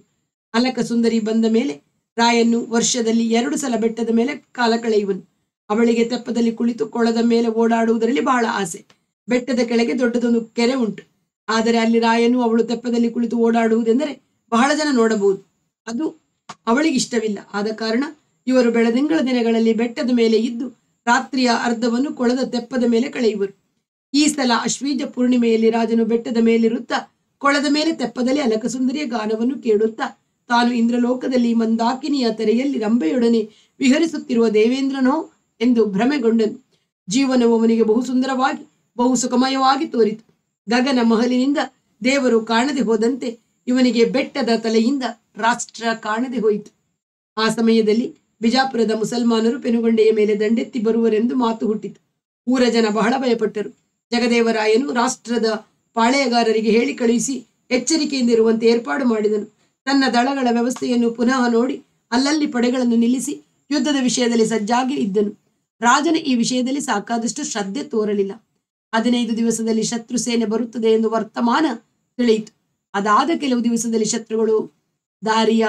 [SPEAKER 1] ಅಲಕ ಸುಂದರಿ ಬಂದ ಮೇಲೆ ರಾಯನ್ನು ವರ್ಷದಲ್ಲಿ ಎರಡು ಸಲ ಬೆಟ್ಟದ ಮೇಲೆ ಕಾಲ ಕಳೆಯುವನು. ಅವಳಿಗೆ ತೆಪ್ಪದಲ್ಲಿ ಕುಳಿತು ಕೊಳದ ಮೇಲೆ ಓಡಾಡುವುದರಲ್ಲಿ ಬಹಳ ಆಸೆ. ಬೆಟ್ಟದ ಕೆಳಗೆ ದೊಡ್ಡದೊಂದು ಕೆರೆ ಉಂಟು. ಆದರೆ ಅಲ್ಲಿ ರಾಯನು ಅವಳು ತೆಪ್ಪದಲ್ಲಿ ಕುಳಿತು ಓಡಾಡುವುದೆಂದರೆ ಬಹಳ ಜನ ನೋಡಬಹುದು. ಅದು ಅವಳಿಗೆ ಇಷ್ಟವಿಲ್ಲ ಆದ ಕಾರಣ ಇವರು ಬೆಳದಿಂಗಳ ದಿನಗಳಲ್ಲಿ ಬೆಟ್ಟದ ಮೇಲೆ ಇದ್ದು ರಾತ್ರಿಯ ಅರ್ಧವನ್ನು ಕೊಳದ ತೆಪ್ಪದ ಮೇಲೆ ಕಳೆಯುವರು. ಈ ಸಲ ಅಶ್ವೀಜ ಪೂರ್ಣಿಮೆಯಲ್ಲಿ ರಾಜನು ಬೆಟ್ಟದ ಮೇಲಿರುತ್ತ ಕೊಳದ ಮೇಲೆ ತೆಪ್ಪದಲ್ಲಿ ಅಲಕಸುಂದರಿಯ ಗಾನವನ್ನು ಕೇಳುತ್ತಾ ತಾನು ಇಂದ್ರಲೋಕದಲ್ಲಿ ಮಂದಾಕಿನಿಯ ತೆರೆಯಲ್ಲಿ ರಂಭೆಯೊಡನೆ ವಿಹರಿಸುತ್ತಿರುವ ದೇವೇಂದ್ರನೋ ಎಂದು ಭ್ರಮೆಗೊಂಡನು. ಜೀವನವು ಅವನಿಗೆ ಬಹು ಸುಂದರವಾಗಿ, ಬಹು ಸುಖಮಯವಾಗಿ ತೋರಿತು. ಗಗನ ಮಹಲಿನಿಂದ ದೇವರು ಕಾಣದೆ ಹೋದಂತೆ ಇವನಿಗೆ ಬೆಟ್ಟದ ತಲೆಯಿಂದ ರಾಷ್ಟ್ರ ಕಾಣದೆ ಹೋಯಿತು. ಆ ಸಮಯದಲ್ಲಿ ಬಿಜಾಪುರದ ಮುಸಲ್ಮಾನರು ಪೆನುಗೊಂಡೆಯ ಮೇಲೆ ದಂಡೆತ್ತಿ ಬರುವರೆಂದು ಮಾತು ಹುಟ್ಟಿತು. ಊರ ಜನ ಬಹಳ ಭಯಪಟ್ಟರು. ಜಗದೇವರಾಯನು ರಾಷ್ಟ್ರದ ಪಾಳೆಯಗಾರರಿಗೆ ಹೇಳಿ ಕಳುಹಿಸಿ ಎಚ್ಚರಿಕೆಯಿಂದ ಇರುವಂತೆ ಏರ್ಪಾಡು ಮಾಡಿದನು. ತನ್ನ ದಳಗಳ ವ್ಯವಸ್ಥೆಯನ್ನು ಪುನಃ ನೋಡಿ ಅಲ್ಲಲ್ಲಿ ಪಡೆಗಳನ್ನು ನಿಲ್ಲಿಸಿ ಯುದ್ಧದ ವಿಷಯದಲ್ಲಿ ಸಜ್ಜಾಗಿ ಇದ್ದನು. ರಾಜನ ಈ ವಿಷಯದಲ್ಲಿ ಸಾಕಾದಷ್ಟು ಶ್ರದ್ಧೆ ತೋರಲಿಲ್ಲ. ಹದಿನೈದು ದಿವಸದಲ್ಲಿ ಶತ್ರು ಸೇನೆ ಬರುತ್ತದೆ ಎಂದು ವರ್ತಮಾನ ತಿಳಿಯಿತು. ಅದಾದ ಕೆಲವು ದಿವಸದಲ್ಲಿ ಶತ್ರುಗಳು ದಾರಿಯ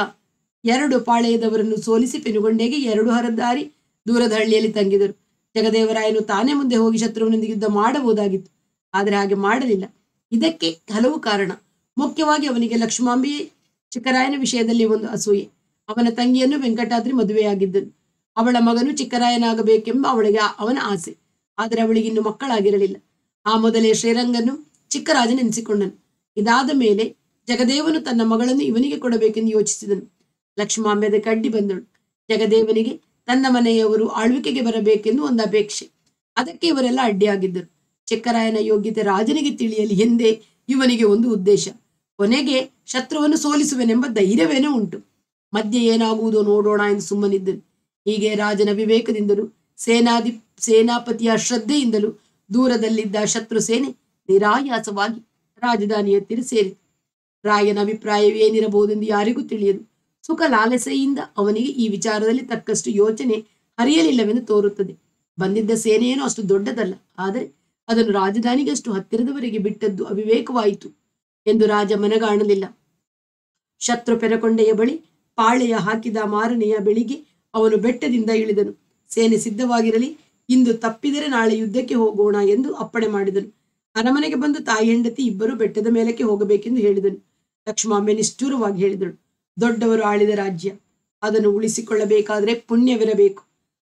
[SPEAKER 1] ಎರಡು ಪಾಳೆಯದವರನ್ನು ಸೋಲಿಸಿ ಪೆನುಗೊಂಡೆಗೆ ಎರಡು ಹರದಾರಿ ದೂರದ ಹಳ್ಳಿಯಲ್ಲಿ ತಂಗಿದರು. ಜಗದೇವರಾಯನು ತಾನೇ ಮುಂದೆ ಹೋಗಿ ಶತ್ರುವಿನೊಂದಿಗೆ ಯುದ್ಧ ಮಾಡಬಹುದಾಗಿತ್ತು. ಆದರೆ ಹಾಗೆ ಮಾಡಲಿಲ್ಲ. ಇದಕ್ಕೆ ಹಲವು ಕಾರಣ. ಮುಖ್ಯವಾಗಿ ಅವನಿಗೆ ಲಕ್ಷ್ಮಾಂಬಿ ಚಿಕ್ಕರಾಯನ ವಿಷಯದಲ್ಲಿ ಒಂದು ಅಸೂಯೆ. ಅವನ ತಂಗಿಯನ್ನು ವೆಂಕಟಾದ್ರಿ ಮದುವೆಯಾಗಿದ್ದನು. ಅವಳ ಮಗನು ಚಿಕ್ಕರಾಯನಾಗಬೇಕೆಂಬ ಅವಳಿಗೆ ಅವನ ಆಸೆ. ಆದರೆ ಅವಳಿಗೆ ಇನ್ನು ಮಕ್ಕಳಾಗಿರಲಿಲ್ಲ. ಆ ಮೊದಲೇ ಶ್ರೀರಂಗನು ಚಿಕ್ಕರಾಜನೆನಿಸಿಕೊಂಡನು. ಇದಾದ ಮೇಲೆ ಜಗದೇವನು ತನ್ನ ಮಗಳನ್ನು ಇವನಿಗೆ ಕೊಡಬೇಕೆಂದು ಯೋಚಿಸಿದನು. ಲಕ್ಷ್ಮಾಂಬೆ ಕಡ್ಡಿ ಬಂದಳು. ಜಗದೇವನಿಗೆ ತನ್ನ ಮನೆಯವರು ಆಳ್ವಿಕೆಗೆ ಬರಬೇಕೆಂದು ಒಂದು ಅಪೇಕ್ಷೆ. ಅದಕ್ಕೆ ಇವರೆಲ್ಲ ಅಡ್ಡಿಯಾಗಿದ್ದರು. ಚಿಕ್ಕರಾಯನ ಯೋಗ್ಯತೆ ರಾಜನಿಗೆ ತಿಳಿಯಲಿ ಎಂದೇ ಇವನಿಗೆ ಒಂದು ಉದ್ದೇಶ. ಕೊನೆಗೆ ಶತ್ರುವನ್ನು ಸೋಲಿಸುವೆನೆಂಬ ಧೈರ್ಯವೇನೋ ಉಂಟು. ಮಧ್ಯೆ ಏನಾಗುವುದೋ ನೋಡೋಣ ಎಂದು ಸುಮ್ಮನಿದ್ದನು. ಹೀಗೆ ರಾಜನ ವಿವೇಕದಿಂದಲೂ ಸೇನಾಧಿ, ಸೇನಾಪತಿಯ ಶ್ರದ್ಧೆಯಿಂದಲೂ ದೂರದಲ್ಲಿದ್ದ ಶತ್ರು ಸೇನೆ ನಿರಾಯಾಸವಾಗಿ ರಾಜಧಾನಿಯ ಹತ್ತಿರ ಸೇರಿತು. ರಾಯನ ಅಭಿಪ್ರಾಯವೇನಿರಬಹುದೆಂದು ಯಾರಿಗೂ ತಿಳಿಯದು. ಸುಖ ಲಾಲಸೆಯಿಂದ ಅವನಿಗೆ ಈ ವಿಚಾರದಲ್ಲಿ ತಕ್ಕಷ್ಟು ಯೋಚನೆ ಹರಿಯಲಿಲ್ಲವೆಂದು ತೋರುತ್ತದೆ. ಬಂದಿದ್ದ ಸೇನೆಯೇನು ಅಷ್ಟು ದೊಡ್ಡದಲ್ಲ. ಆದರೆ ಅದನ್ನು ರಾಜಧಾನಿಗಷ್ಟು ಹತ್ತಿರದವರೆಗೆ ಬಿಟ್ಟದ್ದು ಅವಿವೇಕವಾಯಿತು ಎಂದು ರಾಜ ಮನಗಾಣಲಿಲ್ಲ. ಶತ್ರು ಪೆರಕೊಂಡೆಯ ಬಳಿ ಪಾಳೆಯ ಹಾಕಿದ ಮಾರನೆಯ ಬೆಳಿಗ್ಗೆ ಅವನು ಬೆಟ್ಟದಿಂದ ಇಳಿದನು. ಸೇನೆ ಸಿದ್ಧವಾಗಿರಲಿ, ಇಂದು ತಪ್ಪಿದರೆ ನಾಳೆ ಯುದ್ಧಕ್ಕೆ ಹೋಗೋಣ ಎಂದು ಅಪ್ಪಣೆ ಮಾಡಿದನು. ಅರಮನೆಗೆ ಬಂದು ತಾಯಿ ಹೆಂಡತಿ ಇಬ್ಬರು ಬೆಟ್ಟದ ಮೇಲಕ್ಕೆ ಹೋಗಬೇಕೆಂದು ಹೇಳಿದನು. ಲಕ್ಷ್ಮಾಂಬೆ ನಿಷ್ಠೂರವಾಗಿ ಹೇಳಿದಳು. ದೊಡ್ಡವರು ಆಳಿದ ರಾಜ್ಯ. ಅದನ್ನು ಉಳಿಸಿಕೊಳ್ಳಬೇಕಾದರೆ ಪುಣ್ಯವಿರಬೇಕು.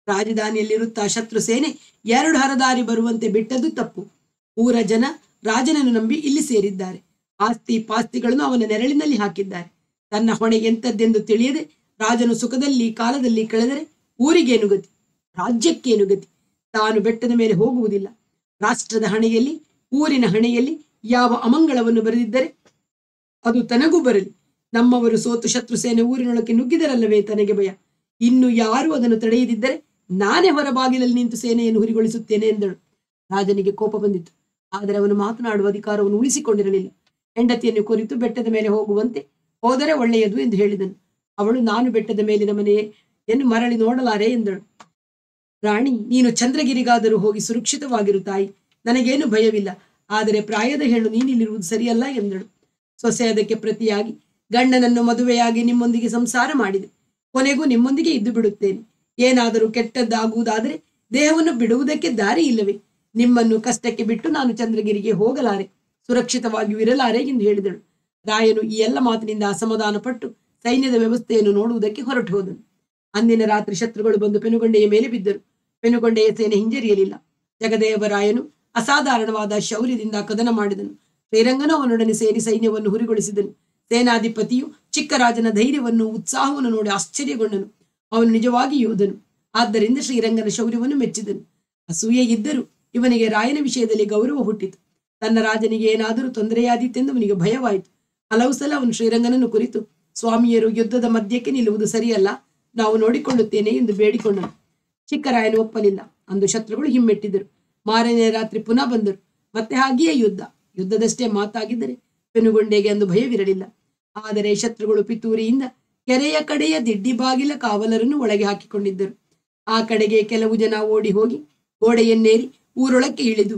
[SPEAKER 1] ರಾಜಧಾನಿಯಲ್ಲಿರುತ್ತಾ ಶತ್ರು ಸೇನೆ ಎರಡು ಹರದಾರಿ ಬರುವಂತೆ ಬಿಟ್ಟದ್ದು ತಪ್ಪು. ಊರ ಜನ ರಾಜನನ್ನು ನಂಬಿ ಇಲ್ಲಿ ಸೇರಿದ್ದಾರೆ. ಆಸ್ತಿ ಪಾಸ್ತಿಗಳನ್ನು ಅವನ ನೆರಳಿನಲ್ಲಿ ಹಾಕಿದ್ದಾರೆ. ತನ್ನ ಹೊಣೆಗೆ ಎಂಥದ್ದೆಂದು ತಿಳಿಯದೆ ರಾಜನು ಸುಖದಲ್ಲಿ ಕಾಲದಲ್ಲಿ ಕಳೆದರೆ ಊರಿಗೇನು ಗತಿ ರಾಜ್ಯಕ್ಕೇನು ಗತಿ ತಾನು ಬೆಟ್ಟದ ಮೇಲೆ ಹೋಗುವುದಿಲ್ಲ. ರಾಷ್ಟ್ರದ ಹಣೆಯಲ್ಲಿ, ಊರಿನ ಹಣೆಯಲ್ಲಿ ಯಾವ ಅಮಂಗಳವನ್ನು ಬರೆದಿದ್ದರೆ ಅದು ತನಗೂ ಬರಲಿ. ನಮ್ಮವರು ಸೋತು ಶತ್ರು ಸೇನೆ ಊರಿನೊಳಕ್ಕೆ ನುಗ್ಗಿದರಲ್ಲವೇ ತನಗೆ ಭಯ. ಇನ್ನು ಯಾರು ಅದನ್ನು ತಡೆಯದಿದ್ದರೆ ನಾನೇ ಹೊರಬಾಗಿಲಲ್ಲಿ ನಿಂತು ಸೇನೆಯನ್ನು ಹುರಿಗೊಳಿಸುತ್ತೇನೆ ಎಂದಳು. ರಾಜನಿಗೆ ಕೋಪ ಬಂದಿತು ಆದರೆ ಅವನು ಮಾತನಾಡುವ ಅಧಿಕಾರವನ್ನು ಉಳಿಸಿಕೊಂಡಿರಲಿಲ್ಲ. ಹೆಂಡತಿಯನ್ನು ಕುರಿತು ಬೆಟ್ಟದ ಮೇಲೆ ಹೋಗುವಂತೆ ಹೋದರೆ ಒಳ್ಳೆಯದು ಎಂದು ಹೇಳಿದನು. ಅವಳು, ನಾನು ಬೆಟ್ಟದ ಮೇಲಿನ ಮನೆಯನ್ನು ಮರಳಿ ನೋಡಲಾರೆ ಎಂದಳು. ರಾಣಿ, ನೀನು ಚಂದ್ರಗಿರಿಗಾದರೂ ಹೋಗಿ ಸುರಕ್ಷಿತವಾಗಿರು ತಾಯಿ. ನನಗೇನು ಭಯವಿಲ್ಲ. ಆದರೆ ಪ್ರಾಯದ ಹೇಳು, ನೀನಿಲ್ಲಿರುವುದು ಸರಿಯಲ್ಲ ಎಂದಳು. ಸೊಸೆ ಅದಕ್ಕೆ ಪ್ರತಿಯಾಗಿ ಗಂಡನನ್ನು ಮದುವೆಯಾಗಿ ನಿಮ್ಮೊಂದಿಗೆ ಸಂಸಾರ ಮಾಡಿದೆ. ಕೊನೆಗೂ ನಿಮ್ಮೊಂದಿಗೆ ಇದ್ದು ಬಿಡುತ್ತೇನೆ. ಏನಾದರೂ ಕೆಟ್ಟದ್ದಾಗುವುದಾದರೆ ದೇಹವನ್ನು ಬಿಡುವುದಕ್ಕೆ ದಾರಿ ಇಲ್ಲವೇ? ನಿಮ್ಮನ್ನು ಕಷ್ಟಕ್ಕೆ ಬಿಟ್ಟು ನಾನು ಚಂದ್ರಗಿರಿಗೆ ಹೋಗಲಾರೆ, ಸುರಕ್ಷಿತವಾಗಿಯೂ ಇರಲಾರೆ ಎಂದು ಹೇಳಿದಳು. ರಾಯನು ಈ ಎಲ್ಲ ಮಾತಿನಿಂದ ಅಸಮಾಧಾನ ಪಟ್ಟು ಸೈನ್ಯದ ವ್ಯವಸ್ಥೆಯನ್ನು ನೋಡುವುದಕ್ಕೆ ಹೊರಟು ಹೋದನು. ಅಂದಿನ ರಾತ್ರಿ ಶತ್ರುಗಳು ಬಂದು ಪೆನುಗೊಂಡೆಯ ಮೇಲೆ ಬಿದ್ದರು. ಪೆನುಗೊಂಡೆಯ ಸೇನೆ ಹಿಂಜರಿಯಲಿಲ್ಲ. ಜಗದೇವರಾಯನು ಅಸಾಧಾರಣವಾದ ಶೌರ್ಯದಿಂದ ಕದನ ಮಾಡಿದನು. ಶ್ರೀರಂಗನು ಅವನೊಡನೆ ಸೇರಿ ಸೈನ್ಯವನ್ನು ಹುರಿಗೊಳಿಸಿದನು. ಸೇನಾಧಿಪತಿಯು ಚಿಕ್ಕರಾಜನ ಧೈರ್ಯವನ್ನು, ಉತ್ಸಾಹವನ್ನು ನೋಡಿ ಆಶ್ಚರ್ಯಗೊಂಡನು. ಅವನು ನಿಜವಾಗಿ ಯೋಧನು. ಆದ್ದರಿಂದ ಶ್ರೀರಂಗನ ಶೌರ್ಯವನ್ನು ಮೆಚ್ಚಿದನು. ಅಸೂಯೆ ಇದ್ದರೂ ಇವನಿಗೆ ರಾಯನ ವಿಷಯದಲ್ಲಿ ಗೌರವ ಹುಟ್ಟಿತು. ತನ್ನ ರಾಜನಿಗೆ ಏನಾದರೂ ತೊಂದರೆಯಾದೀತೆಂದು ಅವನಿಗೆ ಭಯವಾಯಿತು. ಹಲವು ಸಲ ಅವನು ಶ್ರೀರಂಗನನ್ನು ಕುರಿತು, ಸ್ವಾಮಿಯರು ಯುದ್ಧದ ಮಧ್ಯಕ್ಕೆ ನಿಲ್ಲುವುದು ಸರಿಯಲ್ಲ, ನಾವು ನೋಡಿಕೊಳ್ಳುತ್ತೇನೆ ಎಂದು ಬೇಡಿಕೊಂಡನು. ಚಿಕ್ಕರಾಯನು ಒಪ್ಪಲಿಲ್ಲ. ಅಂದು ಶತ್ರುಗಳು ಹಿಮ್ಮೆಟ್ಟಿದರು. ಮಾರನೇ ರಾತ್ರಿ ಪುನಃ ಬಂದರು. ಮತ್ತೆ ಹಾಗೆಯೇ ಯುದ್ಧ. ಯುದ್ಧದಷ್ಟೇ ಮಾತಾಗಿದ್ದರೆ ಪೆನುಗೊಂಡೆಗೆ ಅಂದು ಭಯವಿರಲಿಲ್ಲ. ಆದರೆ ಶತ್ರುಗಳು ಪಿತೂರಿಯಿಂದ ಕೆರೆಯ ಕಡೆಯ ದಿಡ್ಡಿ ಬಾಗಿಲ ಕಾವಲರನ್ನು ಒಳಗೆ ಹಾಕಿಕೊಂಡಿದ್ದರು. ಆ ಕಡೆಗೆ ಕೆಲವು ಜನ ಓಡಿ ಹೋಗಿ ಗೋಡೆಯನ್ನೇರಿ ಊರೊಳಕ್ಕೆ ಇಳಿದು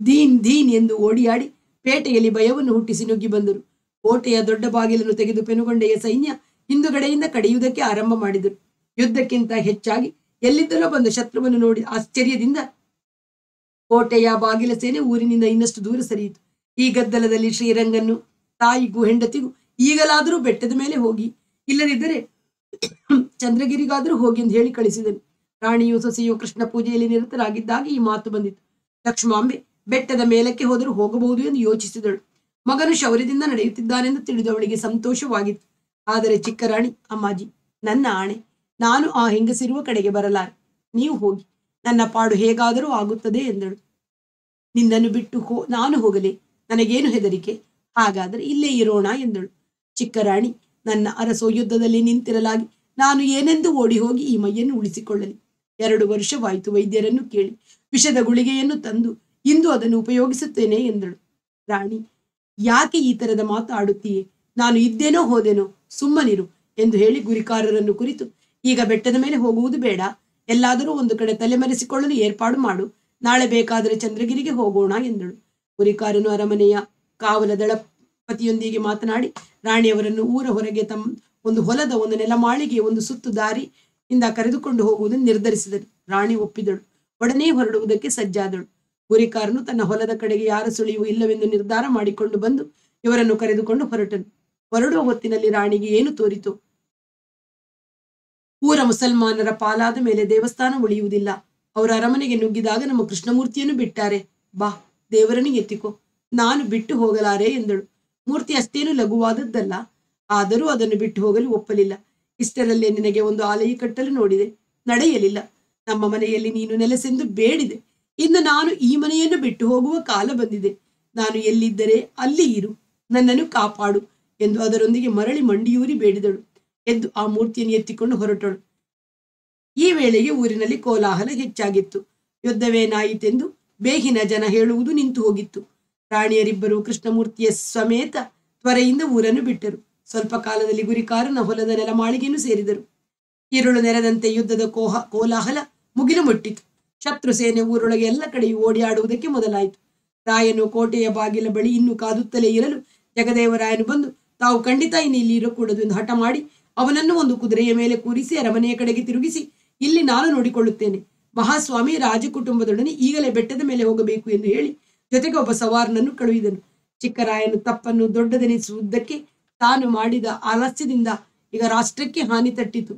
[SPEAKER 1] ದೀನ್ ದೀನ್ ಎಂದು ಓಡಿಯಾಡಿ ಪೇಟೆಯಲ್ಲಿ ಭಯವನ್ನು ಹುಟ್ಟಿಸಿ ನುಗ್ಗಿ ಬಂದರು. ಕೋಟೆಯ ದೊಡ್ಡ ಬಾಗಿಲನ್ನು ತೆಗೆದು ಪೆನುಗೊಂಡೆಯ ಸೈನ್ಯ ಹಿಂದುಗಡೆಯಿಂದ ಕಡಿಯುವುದಕ್ಕೆ ಆರಂಭ ಮಾಡಿದರು. ಯುದ್ಧಕ್ಕಿಂತ ಹೆಚ್ಚಾಗಿ ಎಲ್ಲಿದ್ದರೂ ಬಂದ ಶತ್ರುವನ್ನು ನೋಡಿ ಆಶ್ಚರ್ಯದಿಂದ ಕೋಟೆಯ ಬಾಗಿಲ ಸೇನೆ ಊರಿನಿಂದ ಇನ್ನಷ್ಟು ದೂರ ಸರಿಯಿತು. ಈ ಗದ್ದಲದಲ್ಲಿ ಶ್ರೀರಂಗನ್ನು ತಾಯಿಗೂ ಹೆಂಡತಿಗೂ ಈಗಲಾದರೂ ಬೆಟ್ಟದ ಮೇಲೆ ಹೋಗಿ, ಇಲ್ಲದಿದ್ದರೆ ಚಂದ್ರಗಿರಿಗಾದರೂ ಹೋಗಿ ಎಂದು ಹೇಳಿ ಕಳಿಸಿದನು. ರಾಣಿಯು ಸೊಸೆಯು ಕೃಷ್ಣ ಪೂಜೆಯಲ್ಲಿ ನಿರತರಾಗಿದ್ದಾಗ ಈ ಮಾತು ಬಂದಿತು ಲಕ್ಷ್ಮಾಂಬೆ ಬೆಟ್ಟದ ಮೇಲಕ್ಕೆ ಹೋದರೂ ಹೋಗಬಹುದು ಎಂದು ಯೋಚಿಸಿದಳು. ಮಗನು ಶೌರ್ಯದಿಂದ ನಡೆಯುತ್ತಿದ್ದಾನೆಂದು ತಿಳಿದು ಅವಳಿಗೆ ಸಂತೋಷವಾಗಿತ್ತು. ಆದರೆ ಚಿಕ್ಕ ರಾಣಿ ಅಮ್ಮಾಜಿ, ನನ್ನ ಆಣೆ, ನಾನು ಆ ಹೆಂಗಸಿರುವ ಕಡೆಗೆ ಬರಲಾರೆ. ನೀವು ಹೋಗಿ, ನನ್ನ ಪಾಡು ಹೇಗಾದರೂ ಆಗುತ್ತದೆ ಎಂದಳು. ನಿನ್ನನ್ನು ಬಿಟ್ಟು ಹೋ, ನಾನು ಹೋಗಲೇ. ನನಗೇನು ಹೆದರಿಕೆ? ಹಾಗಾದರೆ ಇಲ್ಲೇ ಇರೋಣ ಎಂದಳು. ಚಿಕ್ಕ ರಾಣಿ ನನ್ನ ಅರಸೋ ಯುದ್ಧದಲ್ಲಿ ನಿಂತಿರಲಾಗಿ ನಾನು ಏನೆಂದು ಓಡಿ ಹೋಗಿ ಈ ಮೈಯನ್ನು ಉಳಿಸಿಕೊಳ್ಳಲಿ. ಎರಡು ವರ್ಷವಾಯಿತು ವೈದ್ಯರನ್ನು ಕೇಳಿ. ವಿಷದ ಗುಳಿಗೆಯನ್ನು ತಂದು ಇಂದು ಅದನ್ನು ಉಪಯೋಗಿಸುತ್ತೇನೆ ಎಂದಳು. ರಾಣಿ, ಯಾಕೆ ಈ ತರದ ಮಾತು ಆಡುತ್ತೀಯೇ? ನಾನು ಇದ್ದೇನೋ ಹೋದೆನೋ, ಸುಮ್ಮನಿರು ಎಂದು ಹೇಳಿ ಗುರಿಕಾರರನ್ನು ಕುರಿತು, ಈಗ ಬೆಟ್ಟದ ಮೇಲೆ ಹೋಗುವುದು ಬೇಡ. ಎಲ್ಲಾದರೂ ಒಂದು ಕಡೆ ತಲೆಮರೆಸಿಕೊಳ್ಳಲು ಏರ್ಪಾಡು ಮಾಡು. ನಾಳೆ ಬೇಕಾದರೆ ಚಂದ್ರಗಿರಿಗೆ ಹೋಗೋಣ ಎಂದಳು. ಗುರಿಕಾರನು ಅರಮನೆಯ ಕಾವಲ ದಳಪತಿಯೊಂದಿಗೆ ಮಾತನಾಡಿ ರಾಣಿಯವರನ್ನು ಊರ ಹೊರಗೆ ತಮ್ಮ ಒಂದು ಹೊಲದ ಒಂದು ನೆಲಮಾಳಿಗೆ ಒಂದು ಸುತ್ತು ದಾರಿ ಇಂದ ಕರೆದುಕೊಂಡು ಹೋಗುವುದನ್ನು ನಿರ್ಧರಿಸಿದನು ರಾಣಿ ಒಪ್ಪಿದಳು. ಒಡನೆ ಹೊರಡುವುದಕ್ಕೆ ಸಜ್ಜಾದಳು. ಗುರಿಕಾರನು ತನ್ನ ಹೊಲದ ಕಡೆಗೆ ಯಾರ ಸುಳಿಯೂ ಇಲ್ಲವೆಂದು ನಿರ್ಧಾರ ಮಾಡಿಕೊಂಡು ಬಂದು ಇವರನ್ನು ಕರೆದುಕೊಂಡು ಹೊರಟನು. ಹೊರಡುವ ಹೊತ್ತಿನಲ್ಲಿ ರಾಣಿಗೆ ಏನು ತೋರಿತು? ಊರ ಮುಸಲ್ಮಾನರ ಪಾಲಾದ ಮೇಲೆ ದೇವಸ್ಥಾನ ಉಳಿಯುವುದಿಲ್ಲ. ಅವರ ಅರಮನೆಗೆ ನುಗ್ಗಿದಾಗ ನಮ್ಮ ಕೃಷ್ಣಮೂರ್ತಿಯನ್ನು ಬಿಟ್ಟಾರೆ. ಬಾ ದೇವರನಿಗೆ ಎತ್ತಿಕೋ. ನಾನು ಬಿಟ್ಟು ಹೋಗಲಾರೆ ಎಂದಳು. ಮೂರ್ತಿ ಅಷ್ಟೇನು ಲಘುವಾದದ್ದಲ್ಲ. ಆದರೂ ಅದನ್ನು ಬಿಟ್ಟು ಹೋಗಲು ಒಪ್ಪಲಿಲ್ಲ. ಇಷ್ಟರಲ್ಲೇ ನಿನಗೆ ಒಂದು ಆಲಯ ಕಟ್ಟಲು ನೋಡಿದೆ. ನಡೆಯಲಿಲ್ಲ. ನಮ್ಮ ಮನೆಯಲ್ಲಿ ನೀನು ನೆಲೆಸೆಂದು ಬೇಡಿದೆ. ಇನ್ನು ನಾನು ಈ ಮನೆಯನ್ನು ಬಿಟ್ಟು ಹೋಗುವ ಕಾಲ ಬಂದಿದೆ. ನಾನು ಎಲ್ಲಿದ್ದರೆ ಅಲ್ಲಿ ಇರು. ನನ್ನನ್ನು ಕಾಪಾಡು ಎಂದು ಅದರೊಂದಿಗೆ ಮರಳಿ ಮಂಡಿಯೂರಿ ಬೇಡಿದಳು ಎದ್ದು ಆ ಮೂರ್ತಿಯನ್ನು ಎತ್ತಿಕೊಂಡು ಹೊರಟಳು. ಈ ವೇಳೆಗೆ ಊರಿನಲ್ಲಿ ಕೋಲಾಹಲ ಹೆಚ್ಚಾಗಿತ್ತು. ಯುದ್ಧವೇನಾಯಿತೆಂದು ಬೇಗಿನ ಜನ ಹೇಳುವುದು ನಿಂತು ಹೋಗಿತ್ತು. ರಾಣಿಯರಿಬ್ಬರು ಕೃಷ್ಣಮೂರ್ತಿಯ ಸಮೇತ ತ್ವರೆಯಿಂದ ಊರನ್ನು ಬಿಟ್ಟರು. ಸ್ವಲ್ಪ ಕಾಲದಲ್ಲಿ ಗುರಿಕಾರನ ಹೊಲದ ನೆಲಮಾಳಿಗೆಯನ್ನು ಸೇರಿದರು. ಇರುಳು ನೆರೆದಂತೆ ಯುದ್ಧದ ಕೋಹ, ಕೋಲಾಹಲ ಮುಗಿಲು ಮುಟ್ಟಿತು ಶತ್ರು ಸೇನೆ ಊರೊಳಗೆ ಎಲ್ಲ ಕಡೆಯೂ ಓಡಿಯಾಡುವುದಕ್ಕೆ ಮೊದಲಾಯಿತು. ರಾಯನು ಕೋಟೆಯ ಬಾಗಿಲ ಬಳಿ ಇನ್ನೂ ಕಾದುತ್ತಲೇ ಇರಲು ಜಗದೇವರಾಯನು ಬಂದು, ತಾವು ಖಂಡಿತ ಇನ್ನು ಇಲ್ಲಿ ಇರಕೂಡದು ಎಂದು ಹಠ ಮಾಡಿ ಅವನನ್ನು ಒಂದು ಕುದುರೆಯ ಮೇಲೆ ಕೂರಿಸಿ ಅರಮನೆಯ ಕಡೆಗೆ ತಿರುಗಿಸಿ, ಇಲ್ಲಿ ನಾನು ನೋಡಿಕೊಳ್ಳುತ್ತೇನೆ. ಮಹಾಸ್ವಾಮಿ ರಾಜಕುಟುಂಬದೊಡನೆ ಈಗಲೇ ಬೆಟ್ಟದ ಮೇಲೆ ಹೋಗಬೇಕು ಎಂದು ಹೇಳಿ ಜೊತೆಗೆ ಒಬ್ಬ ಸವಾರನನ್ನು ಕಳುಹಿದನು. ಚಿಕ್ಕರಾಯನು ತಪ್ಪನ್ನು ದೊಡ್ಡದೆನಿಸುವುದಕ್ಕೆ ತಾನು ಮಾಡಿದ ಆಲಸ್ಯದಿಂದ ಈಗ ರಾಷ್ಟ್ರಕ್ಕೆ ಹಾನಿ ತಟ್ಟಿತು.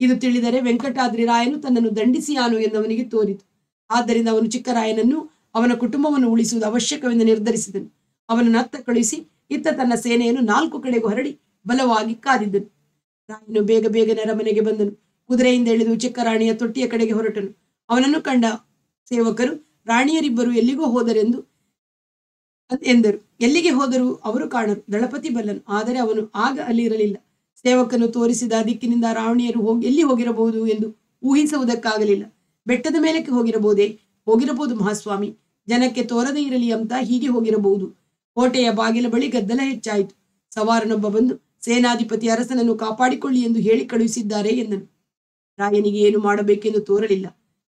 [SPEAKER 1] ಇದು ತಿಳಿದರೆ ವೆಂಕಟಾದ್ರಿ ರಾಯನು ತನ್ನನ್ನು ದಂಡಿಸಿಯಾನು ಎಂದವನಿಗೆ ತೋರಿತು. ಆದ್ದರಿಂದ ಅವನು ಚಿಕ್ಕರಾಯನನ್ನು ಅವನ ಕುಟುಂಬವನ್ನು ಉಳಿಸುವುದು ಅವಶ್ಯಕವೆಂದು ನಿರ್ಧರಿಸಿದನು. ಅವನನ್ನು ಅತ್ತ ಕಳುಹಿಸಿ ಇತ್ತ ತನ್ನ ಸೇನೆಯನ್ನು ನಾಲ್ಕು ಕಡೆಗೂ ಹರಡಿ ಬಲವಾಗಿ ಕಾದಿದ್ದನು. ರಾಯನು ಬೇಗ ಬೇಗ ನೆರಮನೆಗೆ ಬಂದನು. ಕುದುರೆಯಿಂದ ಇಳಿದು ಚಿಕ್ಕರಾಣಿಯ ತೊಟ್ಟಿಯ ಕಡೆಗೆ ಹೊರಟನು. ಅವನನ್ನು ಕಂಡ ಸೇವಕರು, ರಾಣಿಯರಿಬ್ಬರು ಎಲ್ಲಿಗೋ ಹೋದರೆಂದು ಎಂದರು. ಎಲ್ಲಿಗೆ ಹೋದರೂ ಅವರು ಕಾಣರು. ದಳಪತಿ ಬಲ್ಲನು. ಆದರೆ ಅವನು ಆಗ ಅಲ್ಲಿರಲಿಲ್ಲ ಸೇವಕನು ತೋರಿಸಿದ ದಿಕ್ಕಿನಿಂದ ರಾವಣಿಯರು ಹೋಗಿ ಎಲ್ಲಿ ಹೋಗಿರಬಹುದು ಎಂದು ಊಹಿಸುವುದಕ್ಕಾಗಲಿಲ್ಲ. ಬೆಟ್ಟದ ಮೇಲಕ್ಕೆ ಹೋಗಿರಬಹುದೇ? ಹೋಗಿರಬಹುದು ಮಹಾಸ್ವಾಮಿ. ಜನಕ್ಕೆ ತೋರದೇ ಇರಲಿ ಅಂತ ಹೀಗೆ ಹೋಗಿರಬಹುದು. ಕೋಟೆಯ ಬಾಗಿಲ ಬಳಿ ಗದ್ದಲ ಹೆಚ್ಚಾಯಿತು. ಸವಾರನೊಬ್ಬ ಬಂದು, ಸೇನಾಧಿಪತಿ ಅರಸನನ್ನು ಕಾಪಾಡಿಕೊಳ್ಳಿ ಎಂದು ಹೇಳಿ ಕಳುಹಿಸಿದ್ದಾರೆ ಎಂದನು. ರಾಯನಿಗೆ ಏನು ಮಾಡಬೇಕೆಂದು ತೋರಲಿಲ್ಲ.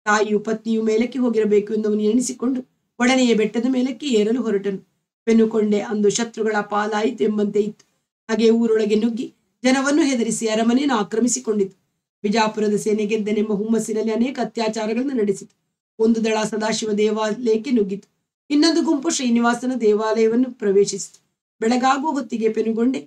[SPEAKER 1] ತಾಯಿಯು ಪತ್ನಿಯು ಮೇಲಕ್ಕೆ ಹೋಗಿರಬೇಕು ಎಂದು ಅವನು ಎಣಿಸಿಕೊಂಡು ಒಡನೆಯೇ ಬೆಟ್ಟದ ಮೇಲಕ್ಕೆ ಏರಲು ಹೊರಟನು. ಬೆನ್ನುಕೊಂಡೆ ಅಂದು ಶತ್ರುಗಳ ಪಾಲಾಯಿತು ಎಂಬಂತೆ ಇತ್ತು. ಹಾಗೆ ಊರೊಳಗೆ ನುಗ್ಗಿ ಜನವನ್ನು ಹೆದರಿಸಿ ಅರಮನೆಯನ್ನು ಆಕ್ರಮಿಸಿಕೊಂಡಿತು. ಬಿಜಾಪುರದ ಸೇನೆ ಗೆದ್ದನೆಂಬ ಹುಮ್ಮಸ್ಸಿನಲ್ಲಿ ಅನೇಕ ಅತ್ಯಾಚಾರಗಳನ್ನು ನಡೆಸಿತು. ಒಂದು ದಳ ಸದಾಶಿವ ದೇವಾಲಯಕ್ಕೆ ನುಗ್ಗಿತು. ಇನ್ನೊಂದು ಗುಂಪು ಶ್ರೀನಿವಾಸನ ದೇವಾಲಯವನ್ನು ಪ್ರವೇಶಿಸಿತು. ಬೆಳಗಾಗುವ ಹೊತ್ತಿಗೆ ಪೆನುಗೊಂಡೆ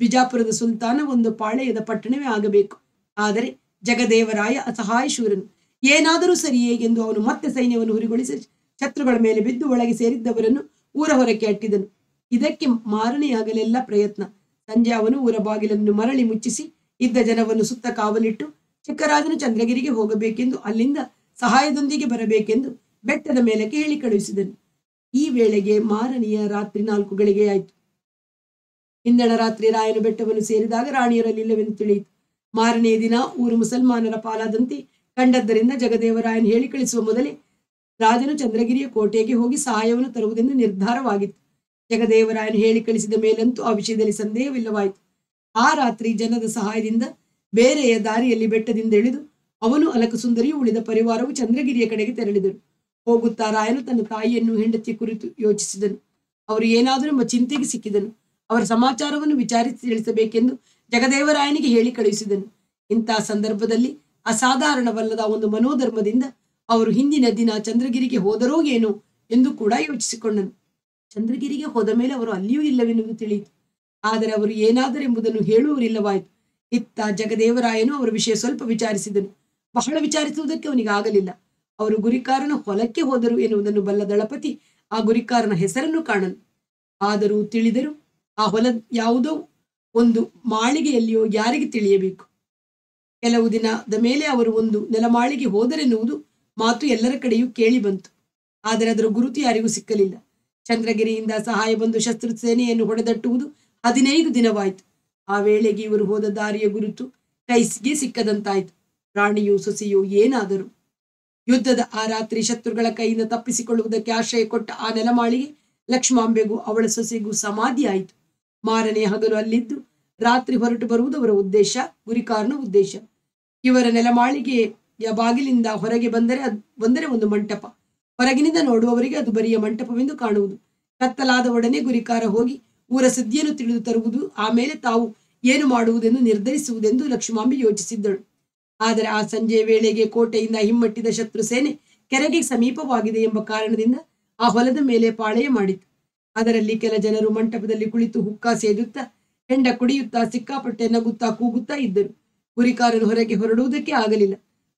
[SPEAKER 1] ಬಿಜಾಪುರದ ಸುಲ್ತಾನ ಒಂದು ಪಾಳೆಯದ ಪಟ್ಟಣವೇ ಆಗಬೇಕು. ಆದರೆ ಜಗದೇವರಾಯ ಅಸಹಾಯ ಶೂರನು ಏನಾದರೂ ಸರಿಯೇ ಎಂದು ಅವನು ಮತ್ತೆ ಸೈನ್ಯವನ್ನು ಹುರಿಗೊಳಿಸಿ ಶತ್ರುಗಳ ಮೇಲೆ ಬಿದ್ದು ಒಳಗೆ ಸೇರಿದ್ದವರನ್ನು ಊರ ಹೊರಕ್ಕೆ ಅಟ್ಟಿದನು. ಇದಕ್ಕೆ ಮಾರಣಿಯಾಗಲೆಲ್ಲ ಪ್ರಯತ್ನ. ಸಂಜೆ ಅವನು ಊರ ಬಾಗಿಲನ್ನು ಮರಳಿ ಮುಚ್ಚಿಸಿ ಇದ್ದ ಜನವನ್ನು ಸುತ್ತ ಕಾವಲಿಟ್ಟು, ಚಿಕ್ಕರಾಜನು ಚಂದ್ರಗಿರಿಗೆ ಹೋಗಬೇಕೆಂದು ಅಲ್ಲಿಂದ ಸಹಾಯದೊಂದಿಗೆ ಬರಬೇಕೆಂದು ಬೆಟ್ಟದ ಮೇಲೆ ಹೇಳಿ ಕಳುಹಿಸಿದನು. ಈ ವೇಳೆಗೆ ಮಾರನೆಯ ರಾತ್ರಿ ನಾಲ್ಕು ಗಳಿಗೆಯಾಯಿತು ಹಿಂದಣ ರಾತ್ರಿ ರಾಯನ ಬೆಟ್ಟವನ್ನು ಸೇರಿದಾಗ ರಾಣಿಯರಲ್ಲಿಲ್ಲವೆಂದು ತಿಳಿಯಿತು. ಮಾರನೆಯ ದಿನ ಊರು ಮುಸಲ್ಮಾನರ ಪಾಲಾದಂತೆ ಕಂಡದ್ದರಿಂದ ಜಗದೇವರಾಯನ್ ಹೇಳಿ ಕಳಿಸುವ ಮೊದಲೇ ರಾಜನು ಚಂದ್ರಗಿರಿಯ ಕೋಟೆಗೆ ಹೋಗಿ ಸಹಾಯವನ್ನು ತರುವುದೆಂದು ನಿರ್ಧಾರವಾಗಿತ್ತು. ಜಗದೇವರಾಯನ್ ಹೇಳಿ ಕಳಿಸಿದ ಮೇಲಂತೂ ಆ ವಿಷಯದಲ್ಲಿ ಸಂದೇಹವಿಲ್ಲವಾಯಿತು. ಆ ರಾತ್ರಿ ಜನದ ಸಹಾಯದಿಂದ ಬೇರೆಯ ದಾರಿಯಲ್ಲಿ ಬೆಟ್ಟದಿಂದ ಇಳಿದು ಅವನು ಅಲಕಸುಂದರಿಯು ಉಳಿದ ಪರಿವಾರವು ಚಂದ್ರಗಿರಿಯ ಕಡೆಗೆ ತೆರಳಿದರು. ಹೋಗುತ್ತಾ ರಾಯನು ತನ್ನ ತಾಯಿಯನ್ನು ಹೆಂಡತಿಯ ಕುರಿತು ಯೋಚಿಸಿದನು. ಅವರು ಏನಾದರೂ ನಮ್ಮ ಚಿಂತೆಗೆ ಸಿಕ್ಕಿದನು. ಅವರ ಸಮಾಚಾರವನ್ನು ವಿಚಾರಿಸಿ ತಿಳಿಸಬೇಕೆಂದು ಜಗದೇವರಾಯನಿಗೆ ಹೇಳಿ ಕಳುಹಿಸಿದನು. ಇಂತಹ ಸಂದರ್ಭದಲ್ಲಿ ಅಸಾಧಾರಣವಲ್ಲದ ಒಂದು ಮನೋಧರ್ಮದಿಂದ ಅವರು ಹಿಂದಿನ ದಿನ ಚಂದ್ರಗಿರಿಗೆ ಹೋದರೋ ಏನು ಎಂದು ಕೂಡ ಯೋಚಿಸಿಕೊಂಡನು. ಚಂದ್ರಗಿರಿಗೆ ಹೋದ ಮೇಲೆ ಅವರು ಅಲ್ಲಿಯೂ ಇಲ್ಲವೆನ್ನುವುದು ತಿಳಿಯಿತು. ಆದರೆ ಅವರು ಏನಾದರೆಂಬುದನ್ನು ಹೇಳುವರಿಲ್ಲವಾಯಿತು ಇತ್ತ ಜಗದೇವರಾಯನು ಅವರ ವಿಷಯ ಸ್ವಲ್ಪ ವಿಚಾರಿಸಿದನು. ಬಹಳ ವಿಚಾರಿಸುವುದಕ್ಕೆ ಅವನಿಗೆ ಆಗಲಿಲ್ಲ ಅವರು ಗುರಿಕಾರನ ಹೊಲಕ್ಕೆ ಹೋದರು ಎನ್ನುವುದನ್ನು ಬಲ್ಲ ದಳಪತಿ ಆ ಗುರಿಕಾರನ ಹೆಸರನ್ನು ಕಾಣನು. ಆದರೂ ತಿಳಿದರು ಆ ಹೊಲ ಯಾವುದೋ ಒಂದು ಮಾಳಿಗೆಯಲ್ಲಿಯೋ ಯಾರಿಗೆ ತಿಳಿಯಬೇಕು? ಕೆಲವು ದಿನದ ಮೇಲೆ ಅವರು ಒಂದು ನೆಲಮಾಳಿಗೆ ಹೋದರೆನ್ನುವುದು ಮಾತು ಎಲ್ಲರ ಕಡೆಯೂ ಕೇಳಿ ಬಂತು. ಆದರೆ ಅದರ ಗುರುತು ಯಾರಿಗೂ ಸಿಕ್ಕಲಿಲ್ಲ. ಚಂದ್ರಗಿರಿಯಿಂದ ಸಹಾಯ ಬಂದು ಶಸ್ತ್ರ ಸೇನೆಯನ್ನು ಹೊಡೆದಟ್ಟುವುದು ಹದಿನೈದು ದಿನವಾಯಿತು. ಆ ವೇಳೆಗೆ ಇವರು ಹೋದ ದಾರಿಯ ಗುರುತು ಕೈಸಿಗೆ ಸಿಕ್ಕದಂತಾಯಿತು. ರಾಣಿಯು, ಸೊಸೆಯು, ಏನಾದರು. ಯುದ್ಧದ ಆ ರಾತ್ರಿ ಶತ್ರುಗಳ ಕೈಯಿಂದ ತಪ್ಪಿಸಿಕೊಳ್ಳುವುದಕ್ಕೆ ಆಶ್ರಯ ಕೊಟ್ಟ ಆ ನೆಲಮಾಳಿಗೆ ಲಕ್ಷ್ಮಾಂಬೆಗೂ ಅವಳ ಸೊಸೆಗೂ ಸಮಾಧಿ ಆಯಿತು ಮಾರನೇ ಹಗಲು ಅಲ್ಲಿದ್ದು ರಾತ್ರಿ ಹೊರಟು ಬರುವುದು ಅವರ ಉದ್ದೇಶ, ಗುರಿಕಾರನ ಉದ್ದೇಶ. ಇವರ ನೆಲಮಾಳಿಗೆಯ ಬಾಗಿಲಿಂದ ಹೊರಗೆ ಬಂದರೆ ಅದು ಬಂದರೆ ಒಂದು ಮಂಟಪ. ಹೊರಗಿನಿಂದ ನೋಡುವವರಿಗೆ ಅದು ಬರಿಯ ಮಂಟಪವೆಂದು ಕಾಣುವುದು. ಕತ್ತಲಾದ ಒಡನೆ ಗುರಿಕಾರ ಹೋಗಿ ಊರ ಸುದ್ದಿಯನ್ನು ತಿಳಿದು ತರುವುದು ಆಮೇಲೆ ತಾವು ಏನು ಮಾಡುವುದೆಂದು ನಿರ್ಧರಿಸುವುದೆಂದು ಲಕ್ಷ್ಮಾಂಬಿ ಯೋಚಿಸಿದ್ದಳು. ಆದರೆ ಆ ಸಂಜೆ ವೇಳೆಗೆ ಕೋಟೆಯಿಂದ ಹಿಮ್ಮಟ್ಟಿದ ಶತ್ರು ಸೇನೆ ಕೆರೆಗೆ ಸಮೀಪವಾಗಿದೆ ಎಂಬ ಕಾರಣದಿಂದ ಆ ಹೊಲದ ಮೇಲೆ ಪಾಳೆಯ ಮಾಡಿತು ಅದರಲ್ಲಿ ಕೆಲ ಜನರು ಮಂಟಪದಲ್ಲಿ ಕುಳಿತು ಹುಕ್ಕ ಸೇದುತ್ತಾ, ಹೆಂಡ ಕುಡಿಯುತ್ತಾ, ಸಿಕ್ಕಾಪಟ್ಟೆ ನಗುತ್ತಾ, ಕೂಗುತ್ತಾ ಇದ್ದರು. ಗುರಿಕಾರರು ಹೊರಗೆ ಹೊರಡುವುದಕ್ಕೆ ಆಗಲಿಲ್ಲ.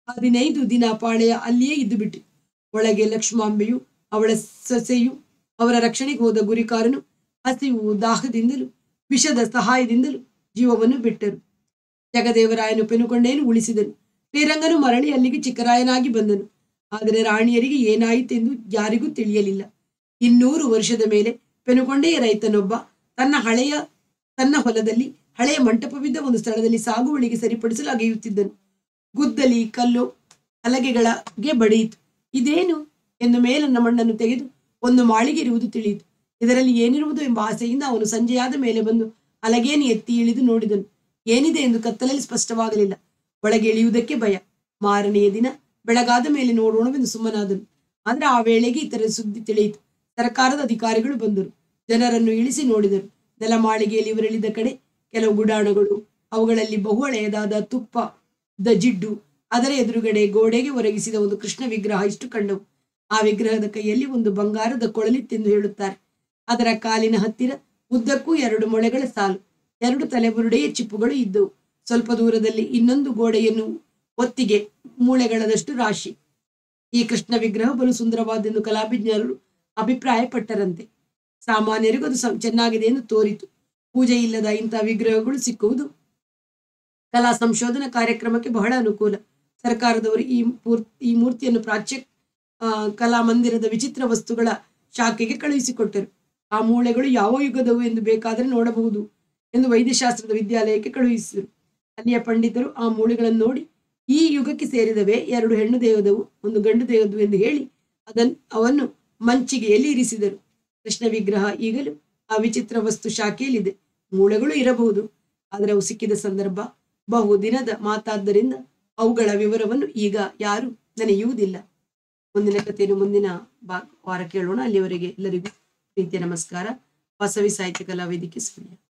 [SPEAKER 1] ಹದಿನೈದು ದಿನ ಪಾಳೆಯ ಅಲ್ಲಿಯೇ ಇದ್ದು ಬಿಟ್ಟು ಒಳಗೆ ಲಕ್ಷ್ಮಾಂಬೆಯು, ಅವಳ ಸೊಸೆಯು, ಅವರ ರಕ್ಷಣೆಗೆ ಹೋದ ಗುರಿಕಾರನು ಹಸಿವು ದಾಹದಿಂದಲೂ, ವಿಷದ ಸಹಾಯದಿಂದಲೂ ಜೀವವನ್ನು ಬಿಟ್ಟರು. ಜಗದೇವರಾಯನು ಪೆನುಕೊಂಡೇನು ಉಳಿಸಿದನು. ಶ್ರೀರಂಗನು ಮರಳಿ ಅಲ್ಲಿಗೆ ಚಿಕ್ಕರಾಯನಾಗಿ ಬಂದನು. ಆದರೆ ರಾಣಿಯರಿಗೆ ಏನಾಯಿತೆಂದು ಯಾರಿಗೂ ತಿಳಿಯಲಿಲ್ಲ. ಇನ್ನೂರು ವರ್ಷದ ಮೇಲೆ ಪೆನುಕೊಂಡೆಯ ರೈತನೊಬ್ಬ ತನ್ನ ಹಳೆಯ, ತನ್ನ ಹೊಲದಲ್ಲಿ ಹಳೆಯ ಮಂಟಪವಿದ್ದ ಒಂದು ಸ್ಥಳದಲ್ಲಿ ಸಾಗುವಳಿಗೆ ಸರಿಪಡಿಸಲು ಅಗೆಯುತ್ತಿದ್ದನು ಗುದ್ದಲಿ, ಕಲ್ಲು ಹಲಗೆಗಳಿಗೆ ಬಡಿಯಿತು ಇದೇನು? ಎಂದು ಮೇಲನ್ನ ಮಣ್ಣನ್ನು ತೆಗೆದು ಒಂದು ಮಾಳಿಗೆ ಇರುವುದು ತಿಳಿಯಿತು. ಇದರಲ್ಲಿ ಏನಿರುವುದು ಎಂಬ ಆಸೆಯಿಂದ ಅವನು ಸಂಜೆಯಾದ ಮೇಲೆ ಬಂದು ಹಲಗೇನು ಎತ್ತಿ ಇಳಿದು ನೋಡಿದನು. ಏನಿದೆ ಎಂದು ಕತ್ತಲಲ್ಲಿ ಸ್ಪಷ್ಟವಾಗಲಿಲ್ಲ. ಒಳಗೆ ಇಳಿಯುವುದಕ್ಕೆ ಭಯ. ಮಾರನೆಯ ದಿನ ಬೆಳಗಾದ ಮೇಲೆ ನೋಡೋಣವೆಂದು ಸುಮ್ಮನಾದನು. ಆದರೆ ಆ ವೇಳೆಗೆ ಇತರ ಸುದ್ದಿ ತಿಳಿಯಿತು. ಸರ್ಕಾರದ ಅಧಿಕಾರಿಗಳು ಬಂದರು. ಜನರನ್ನು ಇಳಿಸಿ ನೋಡಿದರು. ನೆಲಮಾಳಿಗೆಯಲ್ಲಿ ಇವರಿಳಿದ ಕಡೆ ಕೆಲವು ಗುಡಾಣಗಳು ಅವುಗಳಲ್ಲಿ ಬಹು ಹಳೆಯದಾದ ತುಪ್ಪದ ಜಿಡ್ಡು. ಅದರ ಎದುರುಗಡೆ ಗೋಡೆಗೆ ಒರಗಿಸಿದ ಒಂದು ಕೃಷ್ಣ ವಿಗ್ರಹ ಇಷ್ಟು ಕಂಡವು ಆ ವಿಗ್ರಹದ ಕೈಯಲ್ಲಿ ಒಂದು ಬಂಗಾರದ ಕೊಳಲಿತ್ತೆಂದು ಹೇಳುತ್ತಾರೆ. ಅದರ ಕಾಲಿನ ಹತ್ತಿರ ಉದ್ದಕ್ಕೂ ಎರಡು ಮೊಳೆಗಳ ಸಾಲು. ಎರಡು ತಲೆಬುರುಡೆಯ ಚಿಪ್ಪುಗಳು ಇದ್ದವು ಸ್ವಲ್ಪ ದೂರದಲ್ಲಿ ಇನ್ನೊಂದು ಗೋಡೆಯನ್ನು ಒತ್ತಿಗೆ ಮೂಳೆಗಳದಷ್ಟು ರಾಶಿ. ಈ ಕೃಷ್ಣ ವಿಗ್ರಹ ಬಲು ಸುಂದರವಾದೆಂದು ಕಲಾವಿಜ್ಞರು ಅಭಿಪ್ರಾಯಪಟ್ಟರಂತೆ. ಸಾಮಾನ್ಯರಿಗೂ ಅದು ಚೆನ್ನಾಗಿದೆ ಎಂದು ತೋರಿತು. ಪೂಜೆ ಇಲ್ಲದ ಇಂತಹ ವಿಗ್ರಹಗಳು ಸಿಕ್ಕುವುದು ಕಲಾ ಸಂಶೋಧನಾ ಕಾರ್ಯಕ್ರಮಕ್ಕೆ ಬಹಳ ಅನುಕೂಲ. ಸರ್ಕಾರದವರು ಈ ಮೂರ್ತಿ ಈ ಮೂರ್ತಿಯನ್ನು ಪ್ರಾಚ್ಯ ಕಲಾ ಮಂದಿರದ ವಿಚಿತ್ರ ವಸ್ತುಗಳ ಶಾಖೆಗೆ ಕಳುಹಿಸಿಕೊಟ್ಟರು. ಆ ಮೂಳೆಗಳು ಯಾವ ಯುಗದವು ಎಂದು ಬೇಕಾದರೆ ನೋಡಬಹುದು ಎಂದು ವೈದ್ಯಶಾಸ್ತ್ರದ ವಿದ್ಯಾಲಯಕ್ಕೆ ಕಳುಹಿಸಿದರು. ಅಲ್ಲಿಯ ಪಂಡಿತರು ಆ ಮೂಳೆಗಳನ್ನು ನೋಡಿ, ಈ ಯುಗಕ್ಕೆ ಸೇರಿದವೇ ಎರಡು ಹೆಣ್ಣು ದೇವದವು ಒಂದು ಗಂಡು ದೇವದವು ಎಂದು ಹೇಳಿ ಅದನ್, ಅವನ್ನು ಮಂಚಿಗೆಯಲ್ಲಿ ಇರಿಸಿದರು? ಕೃಷ್ಣ ವಿಗ್ರಹ ಈಗಲೂ ಆ ವಿಚಿತ್ರ ವಸ್ತು ಶಾಖೆಯಲ್ಲಿದೆ. ಮೂಳೆಗಳು ಇರಬಹುದು, ಆದರೆ ಅವು ಸಿಕ್ಕಿದ ಸಂದರ್ಭ ಬಹು ದಿನದ ಮಾತಾದ್ದರಿಂದ ಅವುಗಳ ವಿವರವನ್ನು ಈಗ ಯಾರು ನೆನೆಯುವುದಿಲ್ಲ. ಮುಂದಿನ ಕಥೆಯನ್ನು ಮುಂದಿನ ವಾರ ಕೇಳೋಣ. ಅಲ್ಲಿಯವರೆಗೆ ಎಲ್ಲರಿಗೂ ಪ್ರೀತಿಯ ನಮಸ್ಕಾರ. ಬಸವಿ ಸಾಹಿತ್ಯ ಕಲಾ ವೇದಿಕೆ ಸುಳ್ಯ.